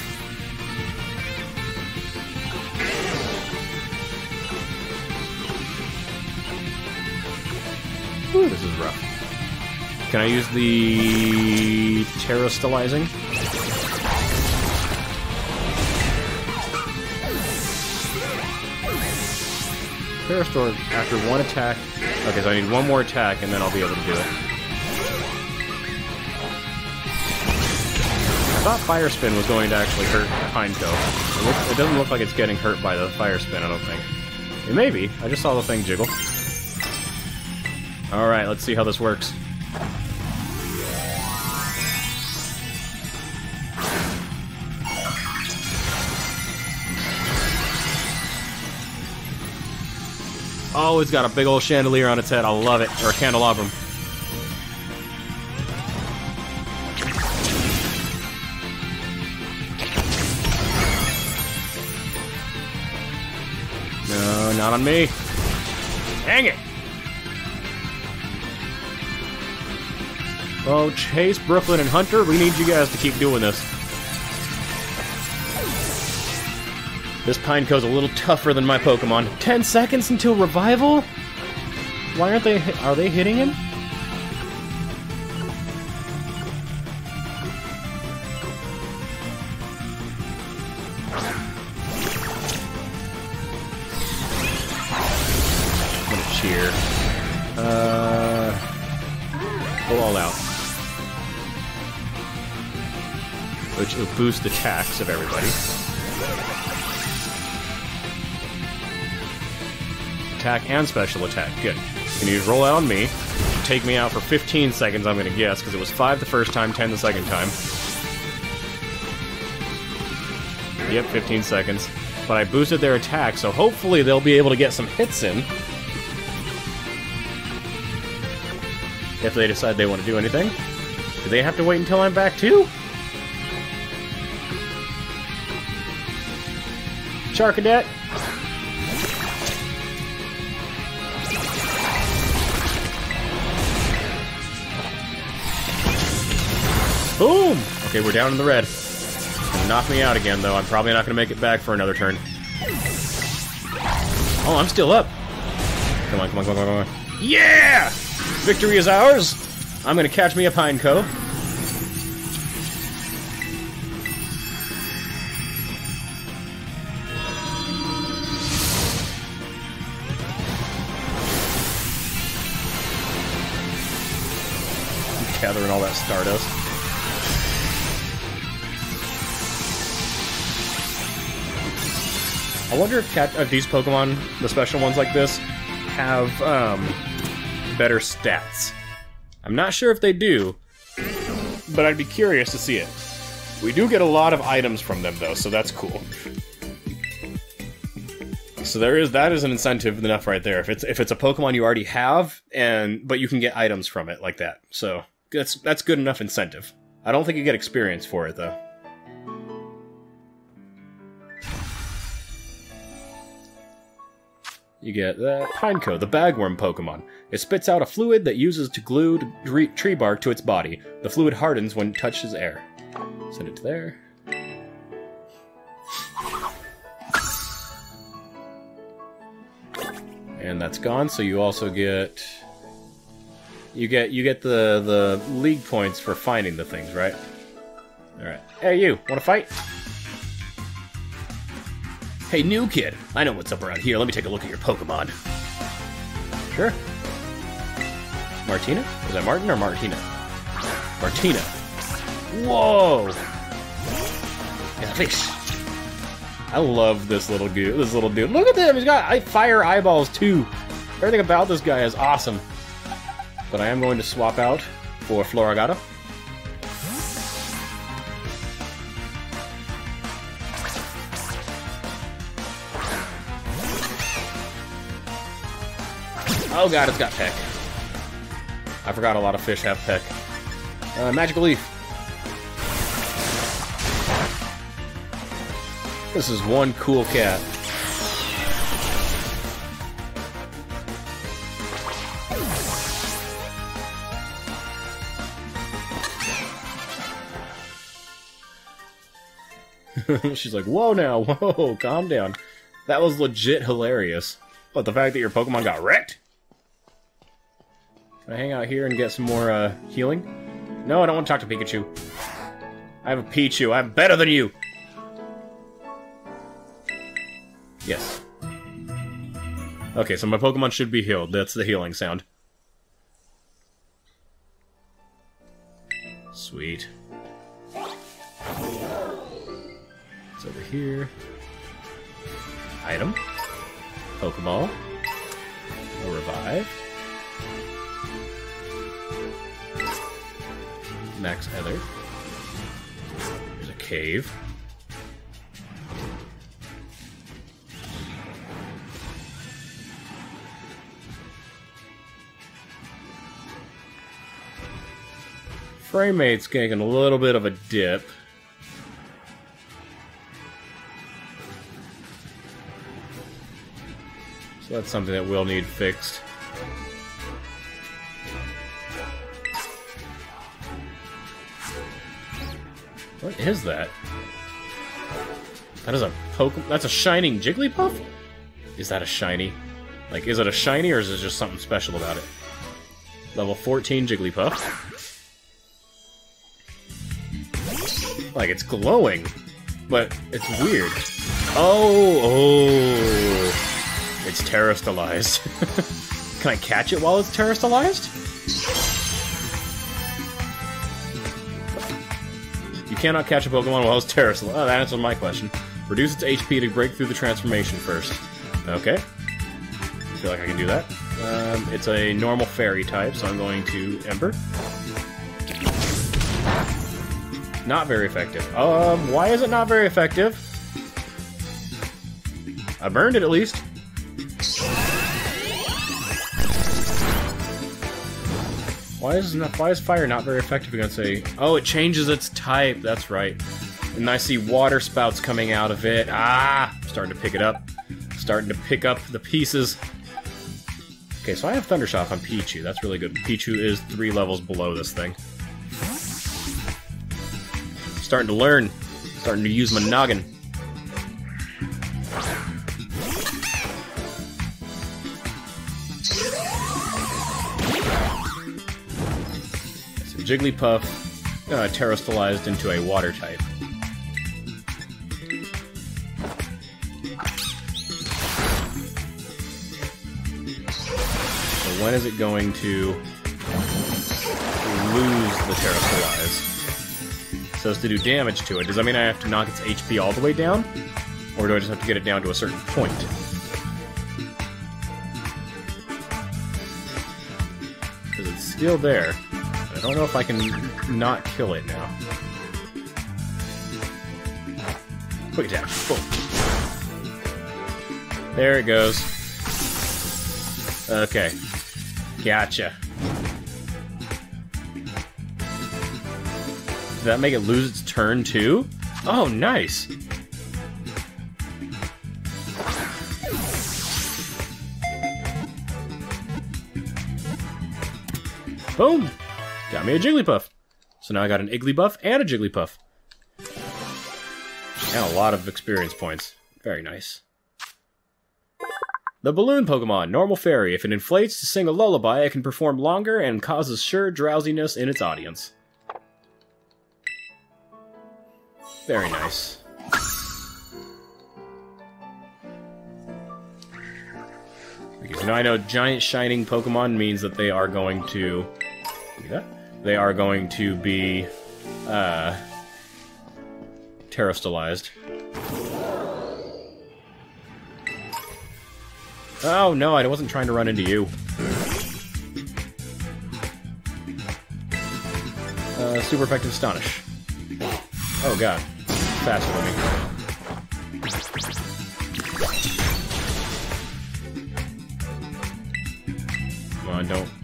Ooh, this is rough. Can I use the Terastallizing? Terrastor after one attack. Okay, so I need one more attack and then I'll be able to do it. I thought Fire Spin was going to actually hurt Pineco. It, looks, it doesn't look like it's getting hurt by the Fire Spin, I don't think. It may be. I just saw the thing jiggle. Alright, let's see how this works. Oh, it's got a big old chandelier on its head. I love it. Or a candelabrum. No, not on me. Dang it! Oh, Chase, Brooklyn, and Hunter, we need you guys to keep doing this. This Pineco's a little tougher than my Pokemon. Ten seconds until revival? Why aren't they... Are they hitting him? Cheer. Uh... Go all out. Which will boost the attacks of everybody. Attack and special attack. Good. Can you roll out on me? Take me out for 15 seconds, I'm gonna guess, because it was 5 the first time, 10 the second time. Yep, 15 seconds. But I boosted their attack, so hopefully they'll be able to get some hits in. If they decide they want to do anything. Do they have to wait until I'm back too? Charcadet, Boom! Okay, we're down in the red. Knock me out again, though. I'm probably not gonna make it back for another turn. Oh, I'm still up. Come on, come on, come on, come on. Yeah! Victory is ours! I'm gonna catch me a Pineco. Gathering all that Stardust. I wonder if, cat, if these Pokemon, the special ones like this, have um, better stats. I'm not sure if they do, but I'd be curious to see it. We do get a lot of items from them, though, so that's cool. So there is that is an incentive enough right there. If it's if it's a Pokemon you already have, and but you can get items from it like that, so that's that's good enough incentive. I don't think you get experience for it though. You get the Pineco, the bagworm Pokemon. It spits out a fluid that uses to glue tree bark to its body. The fluid hardens when touches air. Send it to there. And that's gone, so you also get you get you get the the league points for finding the things, right? All right. Hey, you want to fight? Hey, new kid. I know what's up around here. Let me take a look at your Pokemon. Sure. Martina? Was that Martin or Martina? Martina. Whoa! Yeah, fish. I love this little dude. This little dude. Look at him. He's got fire eyeballs too. Everything about this guy is awesome. But I am going to swap out for Floragato. Oh god, it's got Peck. I forgot a lot of fish have Peck. Uh, Magical Leaf. This is one cool cat. *laughs* She's like, whoa now, *laughs* whoa, calm down. That was legit hilarious. But the fact that your Pokemon got wrecked? I hang out here and get some more uh, healing? No, I don't want to talk to Pikachu. I have a Pichu. I'm better than you. Yes. Okay, so my Pokemon should be healed. That's the healing sound. Sweet. It's over here. Item. Pokeball. Revive. Max Ether. There's a cave. Frame rate's getting a little bit of a dip. So that's something that we'll need fixed. Is that? That is a poke. That's a shining Jigglypuff? Is that a shiny? Like, is it a shiny or is it just something special about it? Level 14 Jigglypuff. Like, it's glowing, but it's weird. Oh, oh. It's terastallized. *laughs* Can I catch it while it's terastallized? Cannot catch a Pokemon while it's terastallized. Oh, that answers my question. Reduce its HP to break through the transformation first. Okay. I feel like I can do that. Um, it's a normal fairy type, so I'm going to Ember. Not very effective. Um, why is it not very effective? I burned it at least. Why is why is fire not very effective against a... Oh, it changes its type. That's right. And I see water spouts coming out of it. Ah! Starting to pick it up. Starting to pick up the pieces. Okay, so I have Thundershock on Pichu. That's really good. Pichu is three levels below this thing. starting to learn. Starting to use my noggin. Jigglypuff uh, terrestrialized into a water type. So when is it going to lose the terrestrialize? So as to do damage to it, does that mean I have to knock its HP all the way down? Or do I just have to get it down to a certain point? Because it's still there. I don't know if I can not kill it now. Quick attack. Boom. There it goes. Okay. Gotcha. Did that make it lose its turn too? Oh, nice. Boom! Got me a Jigglypuff. So now I got an Igglybuff and a Jigglypuff. And a lot of experience points. Very nice. The Balloon Pokemon, Normal Fairy. If it inflates to sing a lullaby, it can perform longer and causes sure drowsiness in its audience. Very nice. Because now I know giant shining Pokemon means that they are going to... They are going to be... Uh... Oh no, I wasn't trying to run into you. Uh, super effective Astonish. Oh god. Faster than me. Come on, don't...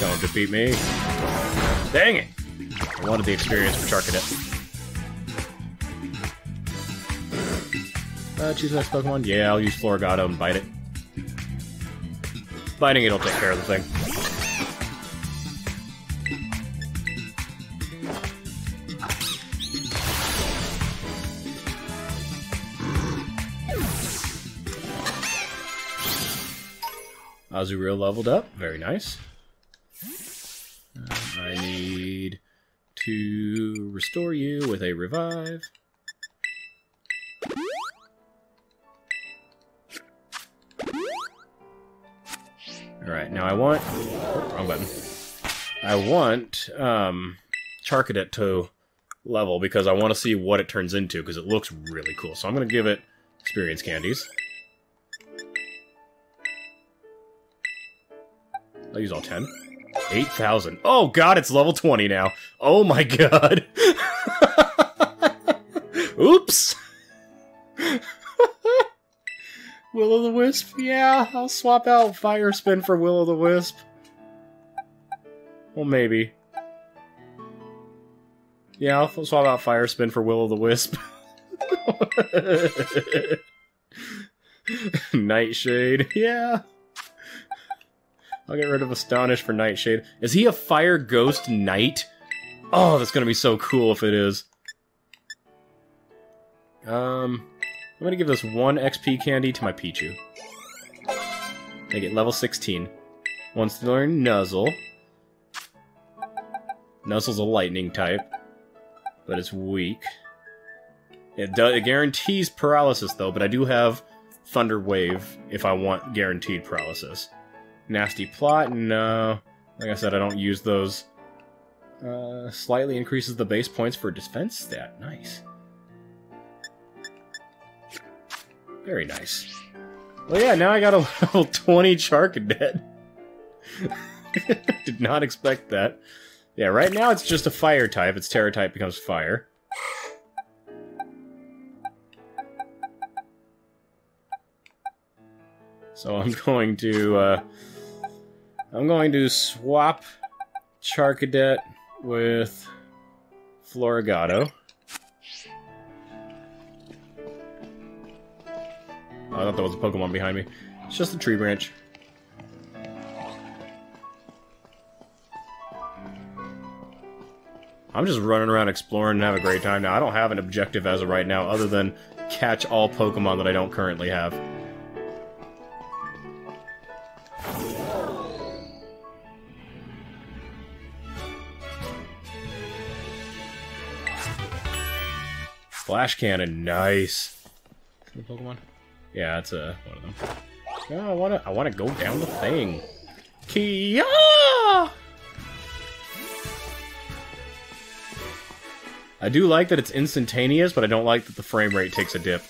Don't defeat me. Dang it! I wanted the experience for Charcadet. Uh, choose next Pokemon? Yeah, I'll use Floragato and bite it. Biting it'll take care of the thing. Azurill leveled up. Very nice. To restore you with a revive. Alright, now I want... Oh, wrong button. I want um, Charcadet to level because I want to see what it turns into because it looks really cool. So I'm going to give it experience candies. I'll use all 10. 8,000. Oh god, it's level 20 now. Oh my god. *laughs* Oops. *laughs* Will o' the Wisp? Yeah, I'll swap out Fire Spin for Will o' the Wisp. Well, maybe. Yeah, I'll swap out Fire Spin for Will o' the Wisp. *laughs* Nightshade, yeah. I'll get rid of Astonish for Nightshade. Is he a Fire Ghost Knight? Oh, that's gonna be so cool if it is. Um, I'm gonna give this one XP candy to my Pichu. Make it level 16. Wants to learn Nuzzle. Nuzzle's a lightning type, but it's weak. It, it guarantees paralysis though, but I do have Thunder Wave if I want guaranteed paralysis. Nasty Plot, no. Like I said, I don't use those. Uh, slightly increases the base points for defense stat. Nice. Very nice. Well, yeah, now I got a *laughs* level 20 Charcadet. *laughs* Did not expect that. Yeah, right now it's just a fire type. Its Tera type becomes fire. So I'm *laughs* going to, uh, I'm going to swap Charcadet with Floragato. Oh, I thought there was a Pokemon behind me. It's just a tree branch. I'm just running around exploring and have a great time now. I don't have an objective as of right now other than catch all Pokemon that I don't currently have. Flash Cannon, nice. Pokemon? Yeah, that's uh, one of them. Yeah, I wanna, I wanna go down the thing. Kia! I do like that it's instantaneous, but I don't like that the frame rate takes a dip.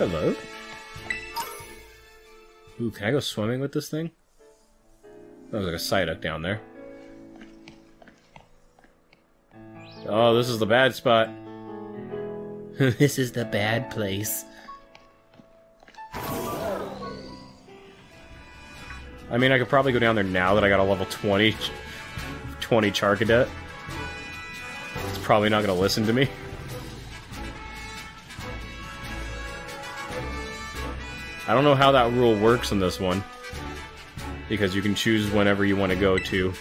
Hello? Ooh, can I go swimming with this thing? That was like a Psyduck down there. Oh, this is the bad spot. *laughs* this is the bad place. I mean, I could probably go down there now that I got a level 20, 20 Charcadet. It's probably not going to listen to me. I don't know how that rule works in this one. Because you can choose whenever you want to go to.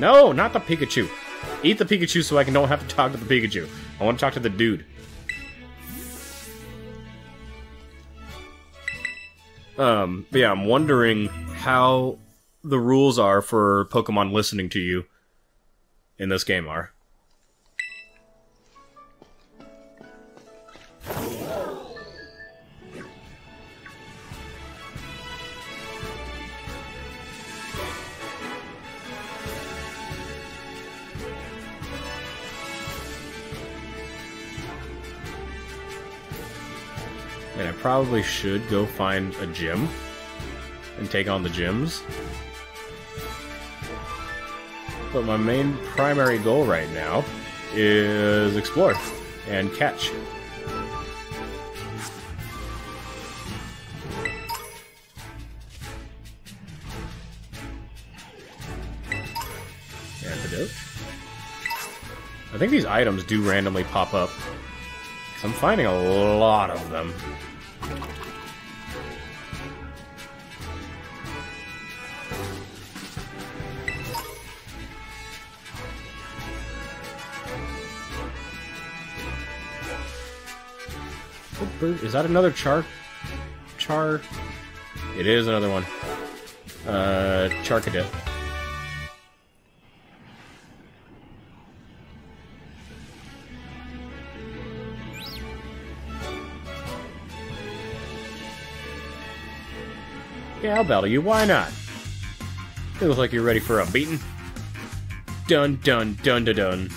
No, not the Pikachu. Eat the Pikachu so I can don't have to talk to the Pikachu. I want to talk to the dude. Um, but yeah, I'm wondering how the rules are for Pokemon listening to you in this game are. Probably should go find a gym and take on the gyms. But my main primary goal right now is explore and catch. Antidote. I think these items do randomly pop up. I'm finding a lot of them. Is that another char? Char? It is another one. Uh, Charcadet. Yeah, I'll battle you. Why not? You look like you're ready for a beating. Dun dun dun dun dun.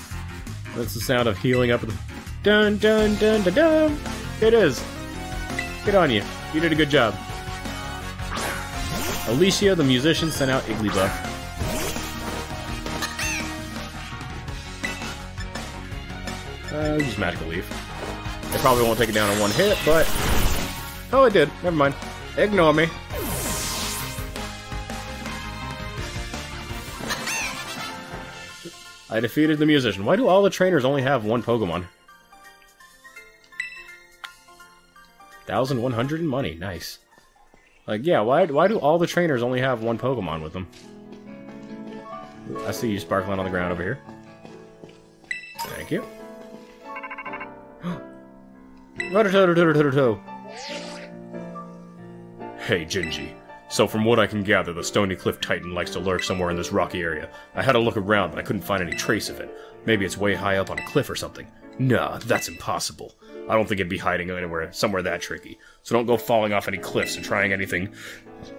That's the sound of healing up. Dun dun dun dun dun. It is. Good on you. You did a good job. Alicia, the musician, sent out Igglybuff. Uh, use Magical Leaf. It probably won't take it down in one hit, but... Oh, it did. Never mind. Ignore me. I defeated the musician. Why do all the trainers only have one Pokemon? 1,100 in money. Nice. Like, yeah, why, why do all the trainers only have one Pokemon with them? I see you sparkling on the ground over here. Thank you. *gasps* Hey, Gingy. So from what I can gather, the Stony Cliff Titan likes to lurk somewhere in this rocky area. I had a look around, but I couldn't find any trace of it. Maybe it's way high up on a cliff or something. Nah, that's impossible. I don't think it'd be hiding anywhere, somewhere that tricky. So don't go falling off any cliffs and trying anything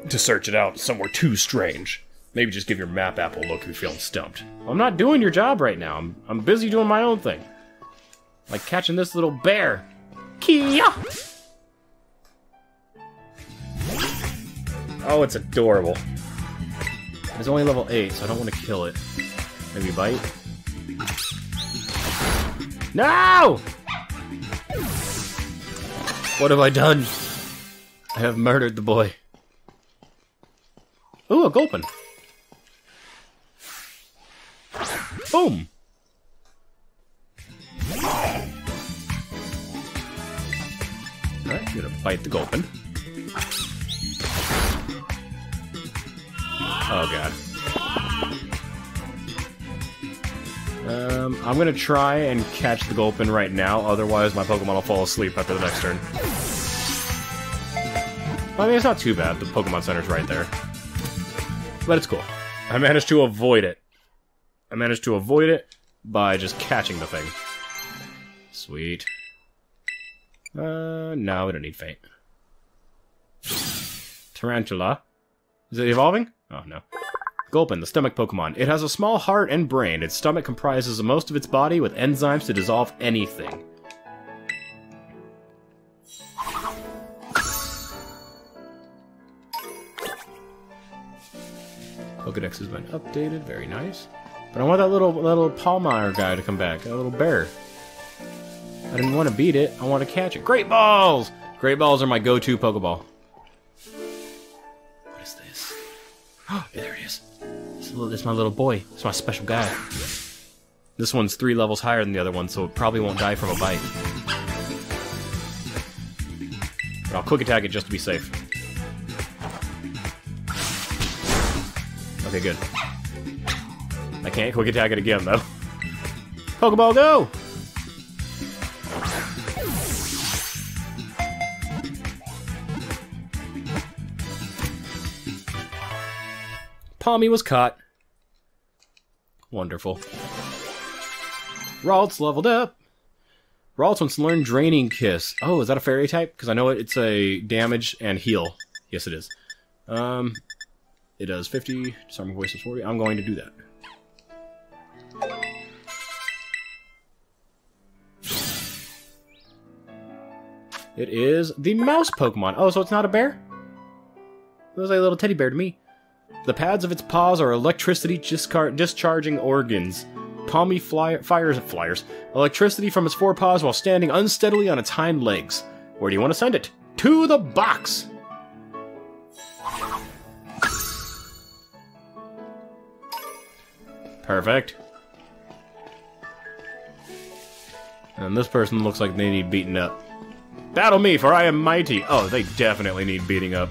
to search it out somewhere too strange. Maybe just give your map app a look if you're feeling stumped. I'm not doing your job right now. I'm, I'm busy doing my own thing. Like catching this little bear. Kia! Oh, it's adorable. It's only level 8, so I don't want to kill it. Maybe bite? No! What have I done? I have murdered the boy. Ooh, a gulpin. Boom! Alright, I'm gonna bite the gulpin. Oh god. Um, I'm gonna try and catch the Gulpin right now, otherwise my Pokemon will fall asleep after the next turn. I mean, it's not too bad, the Pokemon Center's right there. But it's cool. I managed to avoid it. I managed to avoid it by just catching the thing. Sweet. Uh, no, we don't need Faint. Tarantula. Is it evolving? Oh, no. Gulpin, the stomach Pokemon. It has a small heart and brain. Its stomach comprises most of its body with enzymes to dissolve anything. Pokedex has been updated, very nice. But I want that little little Pawmi guy to come back, a little bear. I didn't want to beat it, I want to catch it. Great Balls! Great Balls are my go-to Pokeball. What is this? *gasps* It is. This is my little boy. It's my special guy. This one's three levels higher than the other one, so it probably won't die from a bite. But I'll quick attack it just to be safe. Okay, good. I can't quick attack it again, though. *laughs* Pokeball, go! Pawmi was caught. Wonderful. Ralts leveled up. Ralts wants to learn Draining Kiss. Oh, is that a fairy type? Because I know it's a damage and heal. Yes, it is. Um, it does 50, disarming voice is 40. I'm going to do that. It is the mouse Pokemon. Oh, so it's not a bear? It was like a little teddy bear to me. The pads of its paws are electricity discharging organs. Pawmi fly fires flyers electricity from its forepaws while standing unsteadily on its hind legs. Where do you want to send it? To the box! Perfect. And this person looks like they need beaten up. Battle me, for I am mighty! Oh, they definitely need beating up.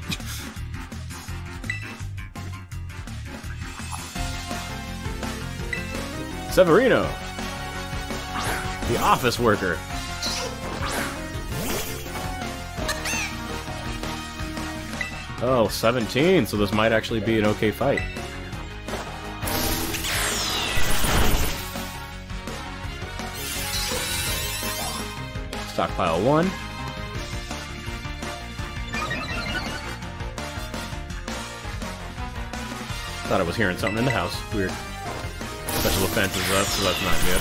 Severino! The office worker. Oh, 17, so this might actually be an okay fight. Stockpile 1. Thought I was hearing something in the house. Weird. Special defense is up, so that's not good.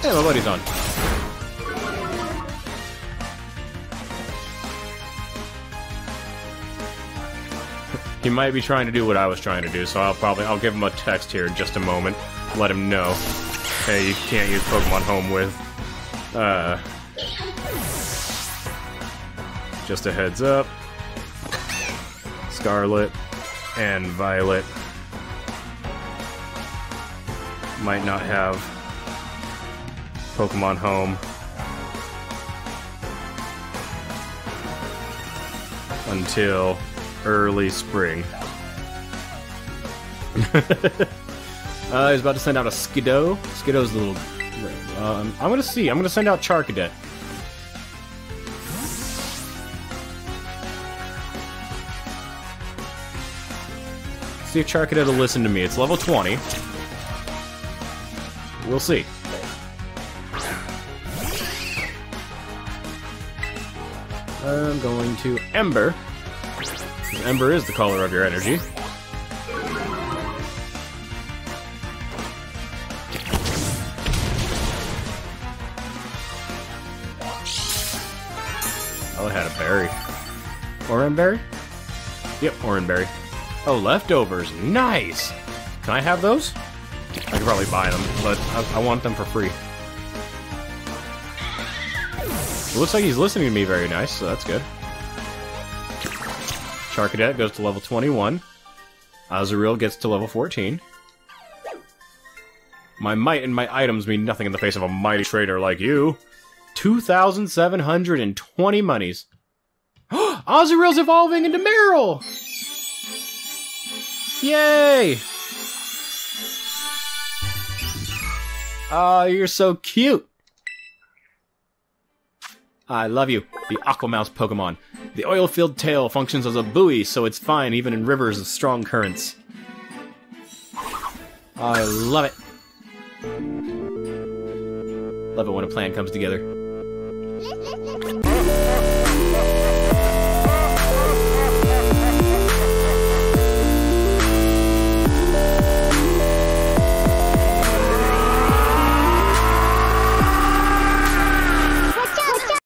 Hey, my buddy's on. *laughs* he might be trying to do what I was trying to do, so I'll probably I'll give him a text here in just a moment. Let him know. Hey, you can't use Pokemon Home with. Uh, just a heads up. Scarlet and Violet might not have Pokemon Home. Until early spring. *laughs* uh, he's about to send out a Skiddo. Skiddo's a little... Um, I'm gonna see. I'm gonna send out Charcadet. See if Charcadet will listen to me. It's level 20. We'll see. I'm going to Ember. Ember is the color of your energy. Oh, it had a berry. Oran berry? Yep, Oran berry. Oh, leftovers. Nice! Can I have those? I could probably buy them, but I, I want them for free. It looks like he's listening to me very nice, so that's good. Charcadet goes to level 21. Azurill gets to level 14. My might and my items mean nothing in the face of a mighty trader like you. 2,720 monies. *gasps* Azurill's evolving into Marill! Yay! Ah, you're so cute. I love you, the Aquamouse Pokemon. The oil-filled tail functions as a buoy, so it's fine even in rivers of strong currents. I love it. Love it when a plan comes together.